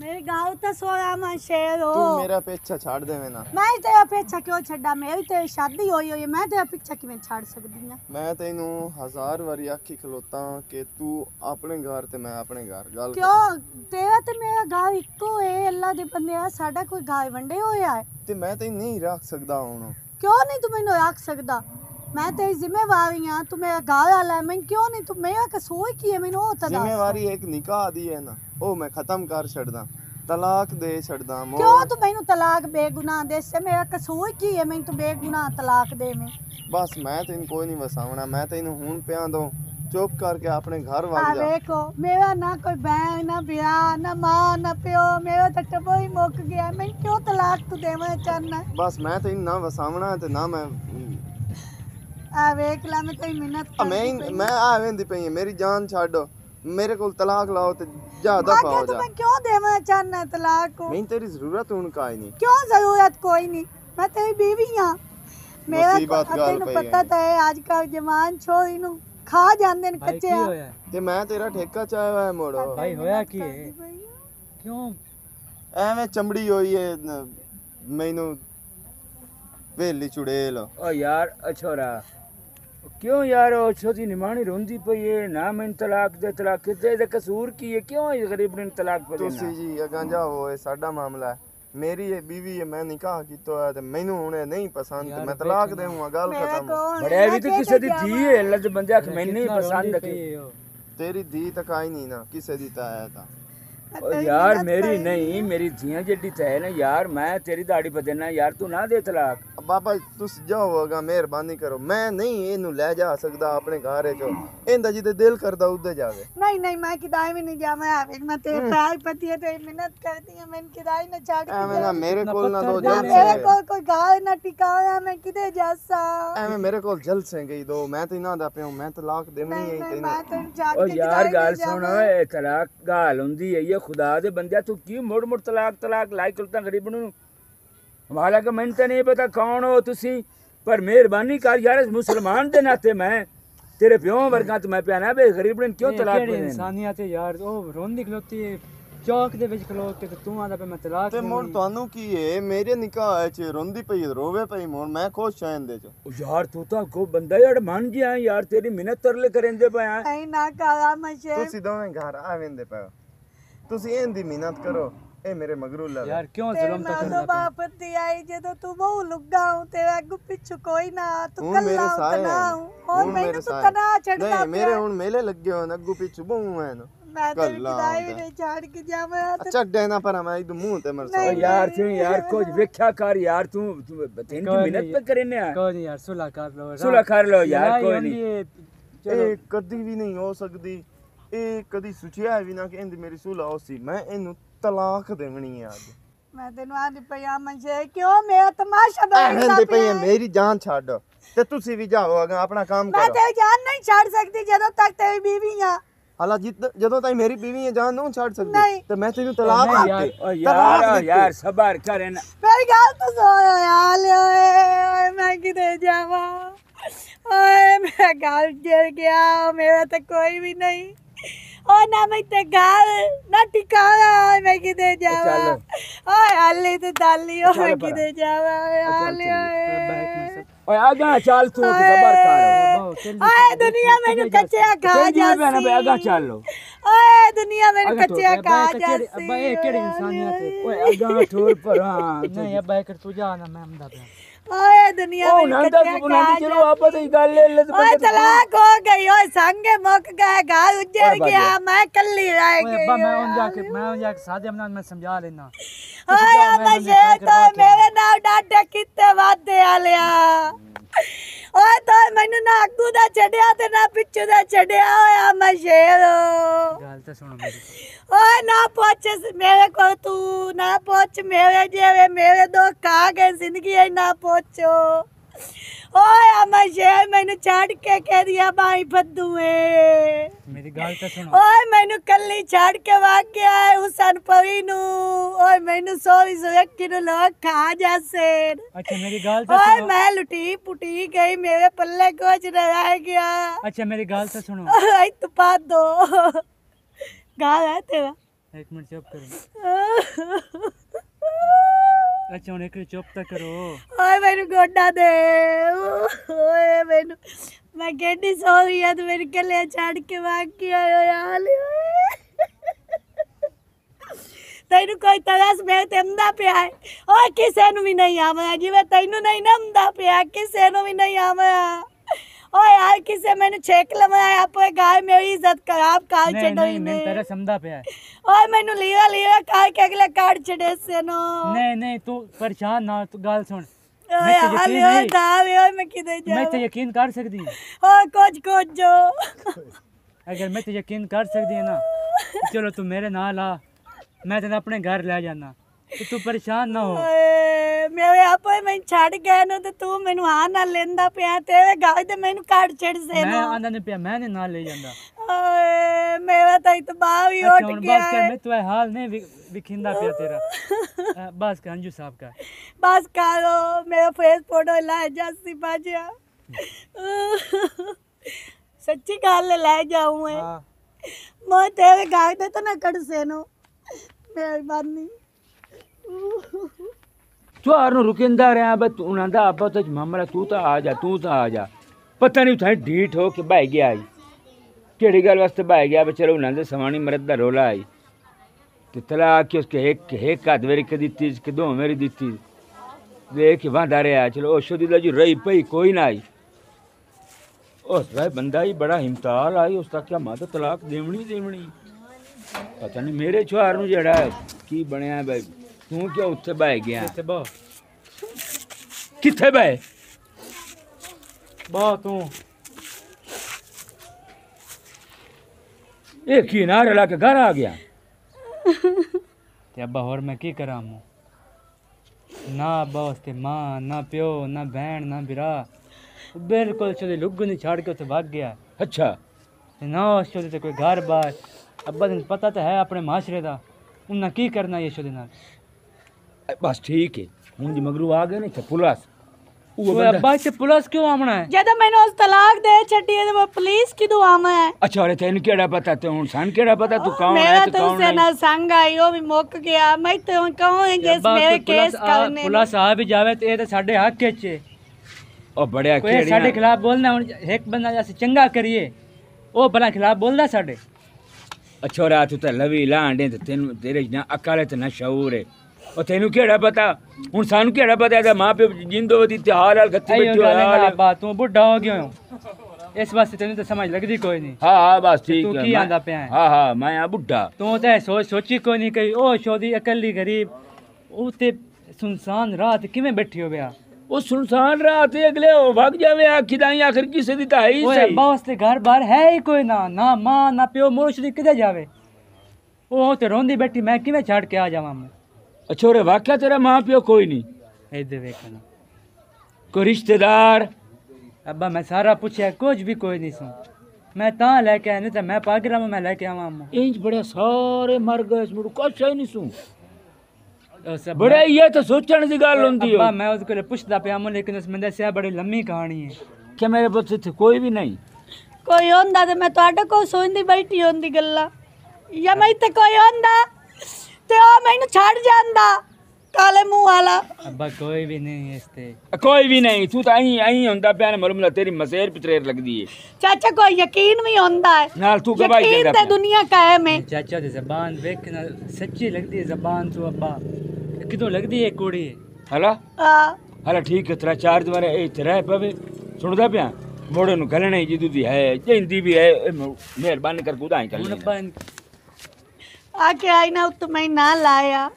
ਮੇਰੀ ਗੱਲ ਤਾਂ ਸੋਇਆ ਮੈਂ ਸ਼ੇਰ। ਹੋ ਤੂੰ ਮੇਰਾ ਪਿੱਛਾ ਛੱਡ ਦੇਵੇਂ ਨਾ। ਮੈਂ ਤੇਰਾ ਪਿੱਛਾ ਕਿਉਂ ਛੱਡਾਂ? ਮੇਰੀ ਤੇ ਸ਼ਾਦੀ ਹੋਈ ਹੋਈ ਹੈ ਮੈਂ ਤੇਰਾ ਪਿੱਛਾ ਕਿਵੇਂ ਛੱਡ ਸਕਦੀ ਆ ਮੈਂ ਤੈਨੂੰ ਹਜ਼ਾਰ ਵਾਰੀ ਆਖੀ ਖਲੋਤਾ ਕਿ ਤੂੰ ਆਪਣੇ ਘਰ ਤੇ ਮੈਂ ਆਪਣੇ ਘਰ ਗੱਲ ਕਰ। ਕਿਉਂ ਤੇਰਾ ਤੇ ਮੇਰਾ ਘਰ ਇੱਕੋ ਹੈ ਅੱਲਾ ਦੇ ਬੰਦੇ ਆ ਸਾਡਾ ਕੋਈ ਘਰ ਵੰਡੇ ਹੋਇਆ ਹੈ। ਤੇ ਮੈਂ ਤੈਨੂੰ ਨਹੀਂ ਰੱਖ ਸਕਦਾ ਹੁਣ। ਕਿਉਂ ਨਹੀਂ ਤੂੰ ਮੈਨੂੰ ਰੱਖ ਸਕਦਾ? ਮੈਂ ਤੇਰੀ ਜ਼ਿੰਮੇਵਾਰੀ ਆ ਤੂੰ ਮੇਰਾ ਘਰ ਵਾਲਾ ਹੈ, ਮੈਨੂੰ ਕਿਉਂ ਨਹੀਂ ਤੂੰ ਮੇਰਾ ਕਸੂਰ ਕੀ ਹੈ ਮੈਨੂੰ ਉਹ ਤਾਂ ਦੱਸ। ਜ਼ਿੰਮੇਵਾਰੀ ਇੱਕ ਨਿਕਾਹ ਦੀ ਹੈ ਨਾ। ਉਹ ਮੈਂ ਖਤਮ ਕਰ ਛੱਡਦਾ ਤਲਾਕ ਦੇ ਛੱਡਦਾ ਮੋੜ ਕਿਉਂ ਤੂੰ ਮੈਨੂੰ ਤਲਾਕ ਬੇਗੁਨਾਹ ਦੇ ਸੇ ਮੇਰਾ ਕਸੂਰ ਕੀ ਹੈ ਮੈਨੂੰ ਤੂੰ ਬੇਗੁਨਾਹ ਤਲਾਕ ਦੇ ਮੈਂ ਬਸ ਮੈਂ ਤੈਨੂੰ ਕੋਈ ਨਹੀਂ ਵਸਾਉਣਾ ਮੈਂ ਤੈਨੂੰ ਹੁਣ ਪਿਆ ਦੋ ਚੁੱਪ ਕਰਕੇ ਆਪਣੇ ਘਰ ਆ ਵਗ ਜਾ। ਵੇਖੋ ਮੇਰਾ ਨਾ ਕੋਈ ਬੈਨ ਨਾ ਵਿਆਹ ਨਾ ਮਾਂ ਨਾ ਪਿਓ ਮੇਰਾ ਤਾਂ ਟੱਬਰ ਹੀ ਮੁੱਕ ਗਿਆ। ਮੈਂ ਕਿਉਂ ਤਲਾਕ ਤੂੰ ਦੇਵਾਂ ਚਾਹਨਾ ਬਸ ਮੈਂ ਤੈਨੂੰ ਨਾ ਵਸਾਉਣਾ ਤੇ ਨਾ ਮੈਂ ਆ ਵੇਖ ਲੈ ਮੈਂ ਤੇਰੀ ਮਿਹਨਤ ਆ ਮੈਂ ਮੈਂ ਆਵੇਂਦੀ ਪਈ ਮੇਰੀ ਜਾਨ ਛੱਡ। ਮੇਰੇ ਕੋਲ ਤਲਾਕ ਲਾਓ ਤੇ ਜਾ ਆ ਦਫਾ ਕੇ ਹੋ ਤੂੰ ਜਾ ਮੈਂ ਕਿਉਂ ਦੇਵਾਂ ਚਾਹਨਾ ਤਲਾਕ को ਮੈਨੂੰ ਤੇਰੀ ਜ਼ਰੂਰਤ ਹੁਣ ਕਾਈ ਨਹੀਂ क्यों जरूरत कोई नहीं मैं तेरी बीवी हाँ मेरा मुसीबत को- गल तेनू पई पता है। तो है आजकल जवान छोरी नु खा ਜਾਂਦੇ ਨੇ ਭਾਈ ਕੱਚੇ ਕੀ ਆ ਹੋਇਆ ਤੇ ਮੈਂ ਤੇਰਾ ਠੇਕਾ ਚਾਹਿਆ ਹੋਇਆ ਮੋੜੋ ਭਾਈ ਹੋਇਆ ਕੀ ਹੈ ਕਿਉਂ ਐਵੇਂ ਚਮੜੀ ਹੋਈ ਏ ਨ- ਮੈਨੂੰ ਵੇਲੀ ਚੁੜੇਲ ਓ ਯਾਰ ਅਛੋਰਾ क्यों यार छोटी निमाणी रोंदी पई है? ना मैं तलाक दे तलाक दे दे कसूर की है? क्यों ये गरीब ने तलाक पर तुसी जी अगांजा हो है साडा मामला है। मेरी ये बीवी है मैं निकाह की तो है मैनू हुने नहीं पसंद मैं तलाक देऊँगा गल खत्म। बड़े भी तो किसी दी धी है लज बंदे आख मैं नहीं पसंद की तेरी धी तक आई नहीं ना किसी दी ता है ता? यार मेरी नहीं मेरी धियाँ जेडी तय ना यार मैं तेरी दाढ़ी पर यार तू ना दे तलाक। ਬਦਲਣਾ ਯਾਰ ਤੂੰ ਨਾ ਦੇ ਤਲਾਕ ਬਾਬਾ ਜੀ, ਤੁਸੀਂ ਜਾਓ ਅਗਾ ਮਿਹਰਬਾਨੀ ਕਰੋ ਮੈਂ ਨਹੀਂ ਇਹਨੂੰ ਲੈ ਜਾ ਸਕਦਾ ਆਪਣੇ ਘਰ ਚ ਇਹਦਾ ਜਿੱਦੇ ਦਿਲ ਕਰਦਾ ਉੱਧੇ ਜਾਵੇ ਨਹੀਂ ਨਹੀਂ ਮੈਂ ਕਿਦਾਈ ਵੀ ਨਹੀਂ ਜਾਵਾਂ ਆ ਵੇਖ ਮੈਂ ਤੇਰੇ ਪੈਰ ਪਤੀ ਹੈ ਤੇਰੀ ਮਿਹਨਤ ਕਰਦੀ ਹਾਂ ਮੈਂ ਕਿਦਾਈ ਨਾ ਛੱਡ ਕੇ ਐਵੇਂ ਨਾ ਮੇਰੇ ਕੋਲ ਨਾ ਦੋ ਨਾ ਜਲਸੇ ਮੇਰੇ ਕੋਲ ਕੋਈ ਗਾਲ ਨਾ ਟਿਕਾਣਾ ਮੈਂ ਕਿਤੇ ਜਾਸਾਂ ਐਵੇਂ ਮੇਰੇ ਕੋਲ ਜਲਸੇ ਗਈ ਦੋ ਮੈਂ ਤੇ ਨਾ ਦਾ ਪਿਓ ਮੈਂ ਤਲਾਕ ਦੇਣੀ ਨਹੀਂ ਹੈ ਨਹੀਂ ਤੈਨੂੰ ਮੈਂ ਤੈਨੂੰ ਛੱਡ ਓ ਕੇ ਯਾਰ ਕਿਧਾਈ ਗੱਲ ਨਹੀਂ ਸੁਣ ਜਾਵਾਂ। ਇਹ ਤਲਾਕ ਗਾਲ ਹੁੰਦੀ ਹੈ ਇਹ ਖੁਦਾ ਦੇ ਬੰਦਿਆ ਤੂੰ ਕੀ ਮੁੜ ਮੁੜ ਤਲਾਕ ਤਲਾਕ ਲਾਇਕ ਕਰਤਾ ਗਰੀਬ ਨੂੰ ਹਾਲਾ ਕਿ ਮੈਨੂੰ ਤਾਂ ਨਹੀਂ ਪਤਾ ਕੌਣ ਹੋ ਤੁਸੀਂ ਪਰ ਮਿਹਰਬਾਨੀ ਕਰ ਯਾਰ ਇਸ ਮੁਸਲਮਾਨ ਦੇ ਨਾਤੇ ਮੈਂ ਤੇਰੇ ਪਿਓ ਵਰਗਾ ਤੇ ਮੈਂ ਪਿਆਣਾ ਬੇ ਗਰੀਬ ਨੂੰ ਕਿਉਂ ਤਲਾਕ ਕਿਹੜੀ ਦੇਣਾ ਇਨਸਾਨੀਅਤ ਹੈ ਯਾਰ ਉਹ ਰੋਂਦੀ ਖਲੋਤੀ ਹੈ ਚੌਕ ਦੇ ਵਿੱਚ ਖਲੋ ਕੇ ਤੇ ਤੂੰ ਆਦਾ ਪੇ ਮੈਂ ਤਲਾਕ ਤੇ ਮੁੜ ਤੁਹਾਨੂੰ ਕੀ ਹੈ ਮੇਰੇ ਨਿਕਾਹ ਚ ਰੋਂਦੀ ਪਈ ਰੋਵੇ ਪਈ ਮੁੜ ਮੈਂ ਖੁਸ਼ ਹਾਂ ਇਹਦੇ ਚ ਓ ਯਾਰ ਤੂੰ ਤਾਂ ਕੋ ਬੰਦਾ ਯਾਰ ਮੰਨ ਗਿਆ ਯਾਰ ਤੇਰੀ ਮਿਹਨਤ ਤਰਲੇ ਕਰੇਂਦੇ ਪਿਆ ਨਹੀਂ ਨਾ ਕਾਲਾ ਮਸ਼ੇ ਤੁਸੀਂ ਦੋਵੇਂ ਘਰ ਆਵੇਂਦੇ ਪਏ ਤੁਸੀਂ ਇਹਦੀ ਮਿਹਨਤ ਕਰੋ ਇਹ ਮੇਰੇ ਮਗਰੂ ਲਵੇ ਯਾਰ ਕਿਉਂ ਜ਼ੁਲਮ ਤਾਂ ਕਰਦਾ ਤੋਂ ਪਿਆ? ਬਾਪਤੀ ਆਈ ਜਦੋਂ ਤੂੰ ਬਹੁ ਲੁੱਗਾ ਹੂੰ ਤੇਰਾ ਅੱਗੂ ਪਿੱਛੂ ਕੋਈ ਨਾ ਤੂੰ ਹੁਣ ਮੇਰੇ ਕੱਲਾ ਉਤਨਾ ਹੈ। ਹੂੰ ਹੁਣ ਹੁਣ ਮੈਨੂੰ ਤੂੰ। ਤਨਾ ਛੱਡਦਾ ਨਹੀਂ ਮੇਰੇ। ਹੁਣ ਮੇਲੇ ਲੱਗੇ ਨੇ ਅੱਗੂ ਪਿੱਛੂ ਬਹੁ ਹੈ ਨਾ ਮੈਂ ਤੇਰੀ ਗੱਲਾਂ ਕਿਦਾਈ ਵੀ ਆਉਂਦਾ। ਨਹੀਂ ਛੱਡ ਕੇ ਜਾਵਾਂ ਤੇ ਚੱਡੇ ਨਾ ਪਰ ਮੈਂ ਇਹਦੇ ਮੂੰਹ ਤੇ ਮਰਸਾ ਯਾਰ ਤੂੰ ਯਾਰ ਕੁਝ ਵੇਖਿਆ ਕਰ ਯਾਰ ਤੂੰ ਤੂੰ ਤੈਨੂੰ ਕੋਈ ਮਿਹਨਤ। ਤੇ ਕਰਨੇ ਆ ਕੋਈ ਨਹੀਂ ਯਾਰ ਸੁਲਾ ਕਰ ਲੋ ਸੁਲ੍ਹਾ ਕਰ ਲਓ ਯਾਰ, ਲੜਾਈ ਕੋਈ ਹੁੰਦੀ ਨਹੀਂ। ਹੈ, ਚਲੋ ਇਹ ਕਦੀ ਵੀ ਨਹੀਂ ਹੋ ਸਕਦੀ ਇਹ ਕਦੀ ਸੁਚਿਆ ਵੀ ਨਾ ਕਿ ਇਹਦੀ ਮੇਰੀ ਸੁਲਾ ਹੋਸੀ ਮੈਂ ਇਹਨੂੰ ਤਲਾਕ ਦੇਵਣੀ ਹੈ ਅੱਜ। ਮੈਂ ਤੈਨੂੰ ਆਂਦੀ ਪਿਆ ਮਸ਼ੇ ਕਿਉਂ ਮੇਰਾ ਤਮਾਸ਼ਾ ਐਵੇਂ ਬੈਠਦਾ ਦੇ ਪਈ ਮੇਰੀ ਜਾਨ ਛੱਡ ਤੇ ਤੁਸੀਂ ਵੀ ਜਾਓ ਅਗਾ ਆਪਣਾ ਕੰਮ ਮੈਂ ਕਰੋ। ਤੇਰੀ ਜਾਨ ਨਹੀਂ ਛੱਡ ਸਕਦੀ ਜਦੋਂ ਤੱਕ ਤੇਰੀ ਬੀਵੀ ਆ। ਹਾਲਾ ਜਿੱਦ- ਜਦੋਂ ਤਾਈ ਮੇਰੀ ਬੀਵੀ ਹੈ ਜਾਨ ਨੂੰ ਛੱਡ ਸਕਦੀ। ਨਹੀਂ। ਤੇ ਮੈਂ ਤੈਨੂੰ ਤਲਾਕ ਨਹੀਂ ਦਿੱਤੀ। ਓ ਤਲਾਕ ਯਾਰ ਦਿੱਤੀ। ਯਾਰ ਸਬਰ ਕਰ ਨਾ ਮੇਰੀ ਗੱਲ ਤਾਂ ਸੁਣ ਯਾਰ ਓਏ ਮੈਂ ਕਿਤੇ ਜਾਵਾਂ? ਓਏ ਮੇਰਾ ਗੱਲ ਜਰ ਗਿਆ ਮੇਰਾ ਤਾਂ ਕੋਈ ਵੀ ਨਹੀਂ। ओ ना मैं तगाल ना ठिकाना मैं किधे जावा ओए हल्ली तो दाली ओ मैं किधे जावा हल्ली ओए ओए आगा चल तू सबर कर ओए दुनिया मेनू कच्चा खा जा सी आगा चल लो ओए दुनिया मेनू कच्चा खा जा सी अब्बा ये केड़ी इंसानियत है ओए आगा छोड़ पर हाँ नहीं अब्बा कर तू जा ना मैं अहमदाबाद ओए दुनिया ओ नंदा की बुलंदी चलो वापस ही गाल ले ले तो ओए तलाक हो गई ओए संगे मुक गए गाल उजड़ गया मैं कल्ली रह गई मैं उन जाके मैं उन जाके सादे अमनान में समझा लेना। ਮੈਂ ਮੈਂ ਮੈਂ ਮੈਂ ਲੈਣਾ ਓਏ ਮਸ਼ੇ ਤਾਂ ਮੇਰੇ ਨਾਲ ਡਾਡੇ ਕਿੱਤੇ ਵਾਦੇ ਆਲਿਆ ਓਏ ਤਾਂ ਮੈਨੂੰ ਨਾ ਅੱਗੂ ਦਾ ਛੱਡਿਆ ਤੇ ਨਾ ਪਿੱਛੂ ਦਾ ਛੱਡਿਆ ਹੋਇਆ ਮਸ਼ੇਰ ਗੱਲ ਤਾਂ ਸੁਣ ਮੇਰੀ। ਓਏ ਨਾ ਪੁੱਛ ਮੇਰੇ ਕੋਲ ਤੂੰ ਨਾ ਪੁੱਛ ਮੇਰੇ ਜਿਵੇਂ ਮੇਰੇ ਦੋ ਕਾ ਗਏ ਜ਼ਿੰਦਗੀ ਐ ਨਾ ਪੁੱਛੋ। ओए अम्मा शेर मैंने छाड़ के कह दिया भाई फद्दू है मेरी गाल तो सुनो ओए मैंने कल्ली छाड़ के वाक्य है हुसन पवी नु ओए मैंने सोई सोयक की लोग खा जासे अच्छा मेरी गाल तो ओए मैं लुटी पुटी गई मेरे पल्ले को रह गया अच्छा मेरी गाल तो सुनो ओए तू पाद दो गाल है तेरा एक मिनट चुप करो ਅੱਛਾ, ਹੁਣ ਇੱਕ ਚੁੱਪ ਤਾਂ ਕਰੋ। ਓਏ, ਮੈਨੂੰ ਗੋਡਾ ਦੇ। ਓਏ, ਮੈਨੂੰ ਮੈਂ ਕਿੰਨੀ ਸੌਰੀ ਆ ਤੇ ਮੇਰੇ ਕੱਲੇ ਛੱਡ ਕੇ ਵਾਕੀ ਆਇਓ ਯਾਰ ਤੈਨੂੰ ਕੋਈ ਤਰਸ ਮੈਂ ਤੇ ਅੰਦਾ ਪਿਆ ਹੈ ਓਏ, ਕਿਸੇ ਨੂੰ ਵੀ ਨਹੀਂ ਆਵਾਂ, ਜਿਵੇਂ ਤੈਨੂੰ ਨਹੀਂ ਨਾ ਹੁੰਦਾ ਪਿਆ, ਕਿਸੇ ਨੂੰ ਵੀ ਨਹੀਂ ਆਵਾਂ। ओ यार किसे मैंने छेक लवाया आप गाय मेरी इज़्ज़त कर आप काल छड़ो नहीं तेरे समझा पे ओ मैंने लीरा लीरा काल के अगले काट छड़े से नो। नहीं नहीं तू परेशान ना तू गाल सुन। मैं तो, तो यकीन कर सकती हूँ। कुछ कुछ जो। अगर मैं तो यकीन कर सकती है ना तो चलो तू मेरे नाल आ। मैं तेना अपने घर ले जाना। ਤੇ ਤੂੰ ਪਰੇਸ਼ਾਨ ਨਾ ਹੋ ਮੇਰੇ ਆਪੇ ਮੈਨੂੰ ਛੱਡ ਗਏ ਨੇ ਤੇ ਤੂੰ ਮੈਨੂੰ ਆ ਨਾ ਲੈਂਦਾ ਪਿਆ ਤੇਰੇ ਗਾਇ ਤੇ ਮੈਨੂੰ ਕੱਢ ਛੱਡ ਸੇ ਮੈਂ ਆਂਦਾ ਨੇ ਪਿਆ ਮੈਂ ਨੇ ਨਾਲ ਲੈ ਜਾਂਦਾ ਓਏ ਮੇਰਾ ਤਾਂ ਇਤਬਾਹ ਵੀ ਉੱਠ ਗਿਆ ਬਸ ਕਰ ਮੈਂ ਤੇਰਾ ਹਾਲ ਨਹੀਂ ਵਿਖਿੰਦਾ ਪਿਆ ਤੇਰਾ ਬਸ ਕਰ ਅੰਜੂ ਸਾਹਿਬ ਕਰ ਬਸ ਕਰੋ ਮੇਰਾ ਫੇਸ ਫੋਟੋ ਲੈ ਜਾਸੀ ਬਾਜਿਆ सच्ची गाल ले जाऊँ मैं हाँ। मैं तेरे गाय दे तो ना कट से नो मेहरबानी चार नु रुकिंदा रहा बस तू नंदा आपा तो मामला तू तो आ जा तू तो आ जा पता नहीं थाने ढीठ हो के भाई गया आई केड़ी गल वास्ते भाई गया बेचारा नंदे सवानी मरद दा रोला आई तो तलाक के उसके एक एक हाथ मेरी के दी के दो मेरी दी देख वादा रहा चलो ओशो दी जो रही पई कोई ना आई उस भाई बंदा ही बड़ा हिमताल आई उसका क्या माता तलाक देवनी देवनी पता नहीं मेरे छुहार जड़ा की बनया भाई ਛੁਆਰ ਨੂੰ ਜਿਹੜਾ ਹੈ, ਕੀ ਬਣਿਆ ਬਈ ਤੂੰ ਕਿਉਂ ਉੱਥੇ ਬਹਿ ਗਿਆ ਇੱਥੇ ਬਹੁ ਕਿੱਥੇ ਬਹਿ ਬਹੁ ਤੂੰ ਇਹ ਕੀ ਨਾ ਰਲਾ ਕੇ ਘਰ ਆ ਗਿਆ ਤੇ ਅੱਬਾ ਹੋਰ ਮੈਂ ਕੀ ਕਰਾਂ ਮੂੰ ਨਾ ਅੱਬਾ ਵਾਸਤੇ ਮਾਂ ਨਾ ਪਿਓ ਨਾ ਭੈਣ ਨਾ ਭਰਾ ਉਹ ਬਿਲਕੁਲ ਚੋਦੇ ਲੁੱਗੂ ਨਹੀਂ ਛੱਡ ਕੇ ਉੱਥੇ ਭੱਗ ਗਿਆ ਅੱਛਾ ਤੇ ਨਾ ਉਸ ਚੋਦੇ ਤੇ ਕੋਈ ਘਰ ਬਾਰ ਅੱਬਾ ਤੈਨੂੰ ਪਤਾ ਤਾਂ ਹੈ ਆਪਣੇ ਮਾਸ਼ਰੇ ਦਾ ਉਹਨਾਂ ਕੀ ਕਰਨਾ ਇਹ ਚੋਦੇ ਨਾਲ बस ठीक है। मुंजी मगरू आ गए नहीं तो पुलिस। अब्बा से पुलिस क्यों आमना है? जदा मैंने उस तलाक दे छटी है वो पुलिस की दो है अच्छा अरे तेन केड़ा पता? ते हुन सन केड़ा पता? तू कौन है मेरा तो ना संग आई भी मुक गया मैं तो कौन है केस मेरे केस करने पुलिस आ भी जावे ते ते साडे हक के ओ बड़े केड़िया साडे खिलाफ बोलना हुन एक बंदा जैसे चंगा करिए ओ भला खिलाफ बोलदा साडे अच्छा रात तो लवी लांडे ते तेरे ना अकाले ते ना शऊर है ਹੈ ਤੇ ਹੈ ਉਹ ਤੈਨੂੰ ਕਿਹੜਾ ਪਤਾ? ਹੁਣ ਸਾਨੂੰ ਕਿਹੜਾ ਪਤਾ ਇਹਦਾ ਮਾਂ ਪਿਓ ਜਿੰਦੋ ਦੀ ਤੇ ਹਾਲ ਹਾਲ ਗੱਤੀ ਬੱਚੋ ਹੈ ਹਾਲ। ਅੱਬਾ ਤੂੰ ਬੁੱਢਾ ਹੋ ਗਿਆ ਹੋ ਇਸ ਵਾਸਤੇ ਤੈਨੂੰ ਤਾਂ ਸਮਝ ਲੱਗਦੀ ਕੋਈ ਨਹੀਂ। ਹਾਂ ਹਾਂ ਬਸ ਠੀਕ ਤੂੰ ਹੈ ਕੀ ਆਂਦਾ ਪਿਆ ਹੈ? ਹਾਂ ਹਾਂ ਮੈਂ ਆ ਬੁੱਢਾ। ਤੂੰ ਤਾਂ ਸੋਚ ਸੋਚੀ ਕੋਈ ਨਹੀਂ ਕਹੀ ਉਹ ਸ਼ੋਦੀ ਇਕੱਲੀ ਗਰੀਬ ਉਹ ਤੇ ਸੁਨਸਾਨ ਰਾਤ ਕਿਵੇਂ ਬੈਠੀ ਹੋਵੇ ਆ? ਉਹ ਸੁਨਸਾਨ ਰਾਤ ਹੈ, ਅਗਲੇ ਉਹ ਭੱਗ ਜਾਵੇ ਆਖੀ ਦਾ ਆਖਰ ਕਿਸੇ ਦੀ ਤਾਂ ਹੈ ਹੀ ਓਏ ਸਹੀ। ਵਾਸਤੇ ਘਰ ਬਾਰ ਹੈ ਹੀ ਕੋਈ ਨਾ ਨਾ ਮਾਂ ਨਾ ਪਿਓ ਮੁਰਸ਼ ਦੀ ਕਿਤੇ ਜਾਵੇ। ਉਹ ਤੇ ਰੋਂਦੀ ਬੈਠੀ ਮੈਂ ਕਿਵੇਂ ਛੱਡ ਕੇ ਆ ਜਾਵਾਂ? ਮੈਂ ਅੱਛਾ ਉਰੇ ਵਾਕਿਆ ਤੇਰਾ ਮਾਂ ਪਿਓ ਕੋਈ ਨਹੀਂ ਇੱਧਰ ਵੇਖਣਾ ਕੋਈ ਰਿਸ਼ਤੇਦਾਰ ਅੱਬਾ ਮੈਂ ਸਾਰਾ ਪੁੱਛਿਆ ਕੁਝ ਵੀ ਕੋਈ ਨਹੀਂ ਸੁਣ ਮੈਂ ਤਾਂ ਲੈ ਕੇ ਆਇਆ ਨਹੀਂ ਤਾਂ ਮੈਂ ਪਾਗ ਰਹਾ ਮੈਂ ਲੈ ਕੇ ਆਵਾਂ ਅੰਮਾ ਇੰਜ ਬੜੇ ਸਾਰੇ ਮਰ ਗਏ ਇਸ ਮੁੜ ਕੁਛ ਹੀ ਨਹੀਂ ਸੁਣ ਉਹ ਸਭ ਬੜੇ ਇਹ ਤਾਂ ਸੋਚਣ ਦੀ ਗੱਲ ਹੁੰਦੀ ਅੱਬਾ ਹੋ ਮੈਂ ਉਹਦੇ ਕੋਲ ਪੁੱਛਦਾ ਪਿਆ ਮੈਂ ਲੇਕਿਨ ਉਸ ਬੰਦੇ ਸਿਆ ਬੜੀ ਲੰਮੀ ਕਹਾਣੀ ਹੈ ਕਿ ਮੇਰੇ ਪੁੱਤ ਇੱਥੇ ਕੋਈ ਵੀ ਨਹੀਂ ਕੋਈ ਹੁੰਦਾ ਤੇ ਮੈਂ ਤੁਹਾਡੇ ਕੋਲ ਸੋਚਦੀ ਬੈਠੀ ਹੁੰਦੀ ਗੱਲਾਂ ਜਾਂ ਮੈਂ ਤੇ ਕੋਈ ਹੁੰਦਾ ਤੇ ਉਹ ਮੈਨੂੰ ਛੱਡ ਜਾਂਦਾ ਕਾਲੇ ਮੂੰਹ ਵਾਲਾ ਅੱਬਾ ਕੋਈ ਵੀ ਨਹੀਂ ਇਸ ਤੇ ਕੋਈ ਵੀ ਨਹੀਂ ਤੂੰ ਤਾਂ ਅਹੀਂ ਅਹੀਂ ਹੁੰਦਾ ਪਿਆ ਨਾ ਮਰਮਲਾ ਤੇਰੀ ਮਸੇਰ ਪਿਤਰੇਰ ਲੱਗਦੀ ਏ ਚਾਚਾ ਕੋਈ ਯਕੀਨ ਵੀ ਹੁੰਦਾ ਹੈ ਨਾਲ ਤੂੰ ਗਵਾਹੀ ਯਕੀਨ ਦੇਦਾ ਤੇ ਦੁਨੀਆ ਕਾਇਮ ਹੈ ਚਾਚਾ ਦੀ ਜ਼ਬਾਨ ਵੇਖਣਾ ਸੱਚੀ ਲੱਗਦੀ ਹੈ ਜ਼ਬਾਨ ਤੋਂ ਅੱਬਾ ਕਿਦੋਂ ਲੱਗਦੀ ਹੈ ਕੁੜੀ ਹਲਾ ਆ ਹਲਾ ਠੀਕ ਹੈ ਤੇਰਾ ਚਾਰ ਦੁਆਰੇ ਇਹ ਇੱਥੇ ਰਹਿ ਪਵੇ ਸੁਣਦਾ ਪਿਆ ਮੋੜੇ ਨੂੰ ਗਲਣੇ ਜਿੱਦੂ ਦੀ ਹੈ ਜਿੰਦੀ ਵੀ ਹੈ ਇਹ ਮ- ਮਿਹਰਬਾਨੀ ਕਰ ਕੁਦਾ ਹੀ ਚੱਲ ਹੁਣ ਅੱਬਾ ਇਨ- ਆ ਕੇ ਆਈ ਨਾ ਉੱਤ ਮੈਂ ਨਾ ਲਾਇਆ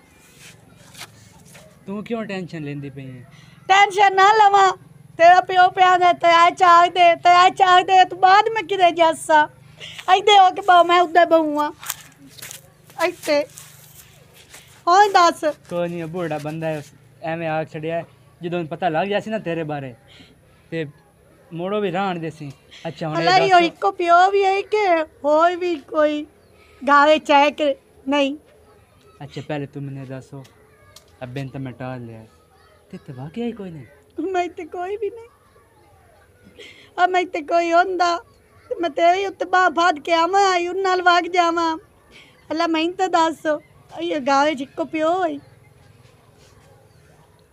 ਤੂੰ ਕਿਉਂ ਟੈਨਸ਼ਨ ਲੈਂਦੀ ਪਈ ਹੈ ਟੈਨਸ਼ਨ ਨਾ ਲਵਾਂ ਤੇਰਾ ਪਿਓ ਪਿਆ ਦੇ ਤੇ ਆ ਚਾਹ ਦੇ ਤੇ ਆ ਚਾਹ ਦੇ ਤੂੰ ਬਾਅਦ ਮੈਂ ਕਿਤੇ ਜਾਸਾ ਇੱਥੇ ਹੋ ਕੇ ਬਾਉ ਮੈਂ ਉੱਤੇ ਬਹੂਆਂ ਇੱਥੇ ਹਾਂ ਦੱਸ ਕੋਈ ਨਹੀਂ ਬੁੱਢਾ ਬੰਦਾ ਹੈ ਉਸ- ਐਵੇਂ ਆਖ ਛੜਿਆ ਹੈ। ਜਦੋਂ ਪਤਾ ਲੱਗ ਗਿਆ ਸੀ ਨਾ ਤੇਰੇ ਬਾਰੇ ਤੇ ਮੋੜੋ ਵੀ ਰਾਣ ਦੇ ਸੀ ਅੱਛਾ ਹੁਣ ਇਹ ਅਲਾਈ ਦੱਸ ਇੱਕੋ ਪਿਓ ਵੀ ਹੈ ਕਿ ਹੋਰ ਵੀ ਕੋਈ ਗਾਵੇ ਚਾਹ ਕਿ ਨਹੀਂ ਅੱਛਾ ਪਹਿਲੇ ਤੂੰ ਮੈਨੂੰ ਦੱਸੋ ਅੱਬੇ ਨੇ ਤਾਂ ਮੈਂ ਟਾਲ ਲਿਆ ਤੇ ਤੇ ਵਾਕਿਆ ਹੀ ਕੋਈ ਨਹੀਂ ਮੈਂ ਤੇ ਕੋਈ ਵੀ ਨਹੀਂ ਆ ਮੈਂ ਤੇ ਕੋਈ ਹੁੰਦਾ ਤੇ ਮੈਂ ਤੇਰੇ ਉੱਤੇ ਬਾਹ ਫਾੜ ਕੇ ਆਵਾਂ ਆਈ ਉਹਨਾਂ ਨਾਲ ਵਗ ਜਾਵਾਂ ਅੱਲਾ ਮੈਂ ਤਾਂ ਦੱਸ ਇਹ ਗਾਵੇ ਚ ਇੱਕੋ ਪਿਓ ਹੋਈ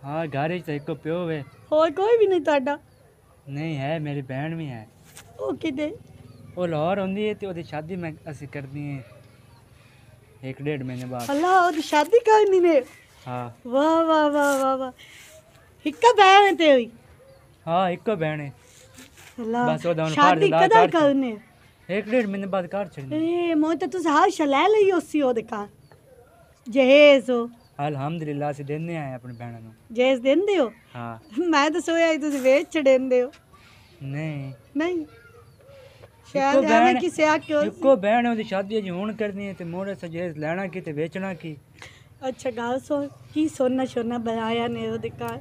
ਹਾਂ ਘਰ ਵਿੱਚ ਤਾਂ ਇੱਕੋ ਪਿਓ ਵੇ ਹੋਰ ਕੋਈ ਵੀ ਨਹੀਂ ਤੁਹਾਡਾ ਨਹੀਂ ਹੈ ਮੇਰੀ ਭੈਣ ਵੀ ਹੈ ਉਹ ਕਿਤੇ ਉਹ ਲਾਹੌਰ ਹੁੰਦੀ ਹੈ ਤੇ ਉਹਦੀ ਸ਼ਾਦੀ ਮੈਂ ਅਸੀਂ ਕਰਦੀ ਹੈ एक डेढ़ महीने बाद अल्लाह और शादी करनी ने हाँ वाह वाह वाह वाह वाह हिक्का बहन ते हुई हाँ हिक्का बहन है अल्लाह शादी कदा करने एक डेढ़ महीने बाद कार छड़ने ए मोय तो तुझ हार शलै लई ओसी ओ दिखा जहेज हो ਅਲਹਮਦੁਲਿਲਾ ਅਸੀਂ ਦਿੰਦੇ ਆਏ ਆਪਣੀ ਭੈਣਾਂ ਨੂੰ ਜੇਸ ਦਿੰਦੇ ਹੋ ਹਾਂ ਮੈਂ ਤਾਂ ਸੋਇਆ ਤੁਸੀਂ ਵੇਚ ਛੜੇਂਦੇ ਹੋ ਨਹੀਂ ਨਹੀਂ ਇੱਕੋ ਸ਼ਾਇਦ ਐਵੇਂ ਭੈਣ- ਕਿਸੇ ਆ ਕਿਉਂ ਇੱਕੋ ਭੈਣ ਹੈ, ਉਹਦੀ ਸ਼ਾਦੀ ਅਜੇ ਹੁਣ ਕਰਨੀ ਹੈ ਤੇ ਮੋੜੇ ਸਜੇਸ ਲੈਣਾ ਕੀ ਤੇ ਵੇਚਣਾ ਕੀ ਅੱਛਾ ਗੱਲ ਸੁਣ ਕੀ ਸੋਨਾ ਸੋਨਾ ਬਣਾਇਆ ਨੇ ਉਹਦੇ ਘਰ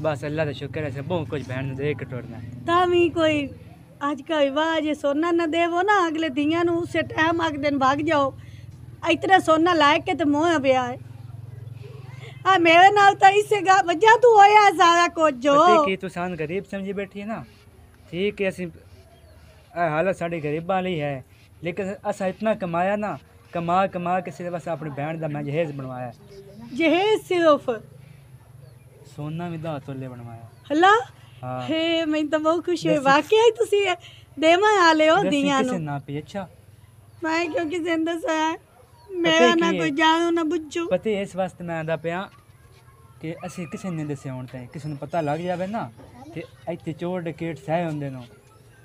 ਬਸ ਅੱਲਾ ਦਾ ਸ਼ੁਕਰ ਹੈ ਸਭ ਕੁਝ ਭੈਣ ਨੂੰ ਦੇ ਕੇ ਟੁਰਨਾ ਹੈ। ਤਾਂ ਵੀ ਕੋਈ ਅੱਜ ਕੱਲ੍ਹ ਵਾਹ ਜੇ ਸੋਨਾ ਨਾ ਦੇਵੋ ਨਾ ਅਗਲੇ ਦੀਆਂ ਨੂੰ ਉਸੇ ਟਾਈਮ ਆਖ ਦਿਨ ਭਾਗ ਜਾਓ ਇਤਨਾ ਸੋਨਾ ਲਾਇ ਕੇ ਤੇ ਮੋਹ ਪਿਆ ਹੈ ਆ ਮੇਰੇ ਨਾਲ ਤਾਂ ਇਸੇ ਗਾ ਵਜ੍ਹਾ ਤੂੰ ਹੋਇਆ ਸਾਰਾ ਕੁਝ ਜੋ ਪਤਾ ਕੀ ਤੂੰ ਸਾਨੂੰ ਗਰੀਬ ਸਮਝੀ ਬੈਠੀ ਹੈ ਨਾ ਠੀਕ ਹੈ ਅਸੀਂ ਇਹ ਹਾਲਤ ਸਾਡੀ ਗਰੀਬਾਂ ਲਈ ਹੈ। ਲੇਕਿਨ ਅਸਾਂ ਇਤਨਾ ਕਮਾਇਆ ਨਾ ਕਮਾ ਕਮਾ ਕੇ ਸਿਰਫ ਅਸਾਂ ਆਪਣੀ ਭੈਣ ਦਾ ਮੈਂ ਜਹੇਜ਼ ਬਣਵਾਇਆ। ਜਹੇਜ਼ ਸਿਰਫ? ਸੋਨਾ ਵੀ ਦਾ ਤੋਲੇ ਬਣਵਾਇਆ। ਹਲਾ? ਹਾਂ। ਮੈਂ ਤਾਂ ਬਹੁਤ ਖੁਸ਼ ਹੋਈ। ਵਾਕਿਆ ਤੁਸੀਂ ਦੇਵਾਂ ਆਲੇ ਹੋ ਦੀਆਂ ਕਿਸੇ ਨੂੰ। ਨਾ ਪਈ ਅੱਛਾ। ਮੈਂ ਕਿਉਂ ਕਿਸੇ ਨੂੰ ਦੱਸਾਂ? ਮੇਰਾ ਨਾ? ਕੋਈ ਜਾਣੋ ਨਾ ਬੁੱਝੋ ਪਤਾ ਇਸ ਵਾਸਤੇ ਮੈਂ ਆਂਦਾ ਪਿਆ ਕਿ ਅਸੀਂ ਕਿਸੇ ਨੇ ਦੱਸਿਆ ਹੁਣ ਤਾਈਂ ਕਿਸੇ ਨੂੰ ਪਤਾ ਲੱਗ ਜਾਵੇ ਨਾ ਕਿ ਇੱਥੇ ਚੋਰ ਡਕੇਟ ਸਹਿ ਹੁੰਦੇ ਨੇ।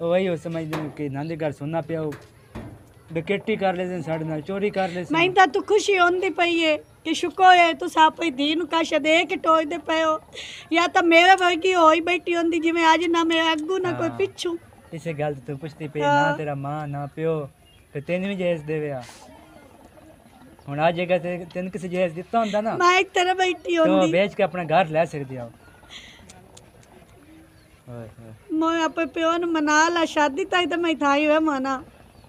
ਉਹ ਇਹੀ ਉਹ ਸਮਝਦੇ ਨੇ ਕਿ ਨਾਂਦੇ ਘਰ ਸੋਨਾ ਪਿਆ ਉਹ। ਡਕੇਟੀ ਕਰ ਲੈਂਦੇ ਨੇ ਸਾਡੇ ਨਾਲ ਚੋਰੀ ਕਰ ਲੈਂਦੇ ਮੈਂ ਤਾਂ ਤੂੰ ਖੁਸ਼ੀ ਹੁੰਦੀ ਪਈ ਏ ਕਿ ਸ਼ੁਕਰ ਹੈ ਤੂੰ ਆਪਣੀ ਧੀ ਨੂੰ ਕਾਸ਼ ਦੇ ਕੇ ਟੋਚਦੇ ਪਏ ਹੋ। ਜਾਂ ਤਾਂ ਮੇਰੇ ਵਰਗੀ ਹੋਈ ਬੈਠੀ ਹੁੰਦੀ ਜਿਵੇਂ ਅੱਜ ਨਾ ਮੇਰੇ ਅੱਗੂ ਨਾ ਕੋਈ ਹਾਂ। ਪਿੱਛੂ। ਇਸੇ ਗੱਲ ਤੇ ਤੂੰ ਪੁੱਛਦੀ ਪਈ ਹਾਂ। ਨਾ ਤੇਰਾ ਮਾਂ ਨਾ ਪਿਓ ਤੇ ਤੈਨੂੰ ਵੀ ਜੇਸ ਦੇਵਿਆ ਹੁਣ ਆ ਜਗ੍ਹਾ ਤੇ ਤੈਨੂੰ ਕਿਸੇ ਜੇਸ ਦਿੱਤਾ ਹੁੰਦਾ ਨਾ ਮੈਂ ਇੱਕ ਤਰ੍ਹਾਂ ਬੈਠੀ ਤੂੰ ਹੁੰਦੀ। ਵੇਚ ਕੇ ਆਪਣਾ ਘਰ ਲੈ ਸਕਦੀ ਆ ਓਏ ਹੋਏ। मोए अपे मना ला शादी ताई तो मैं थाई हुए माना।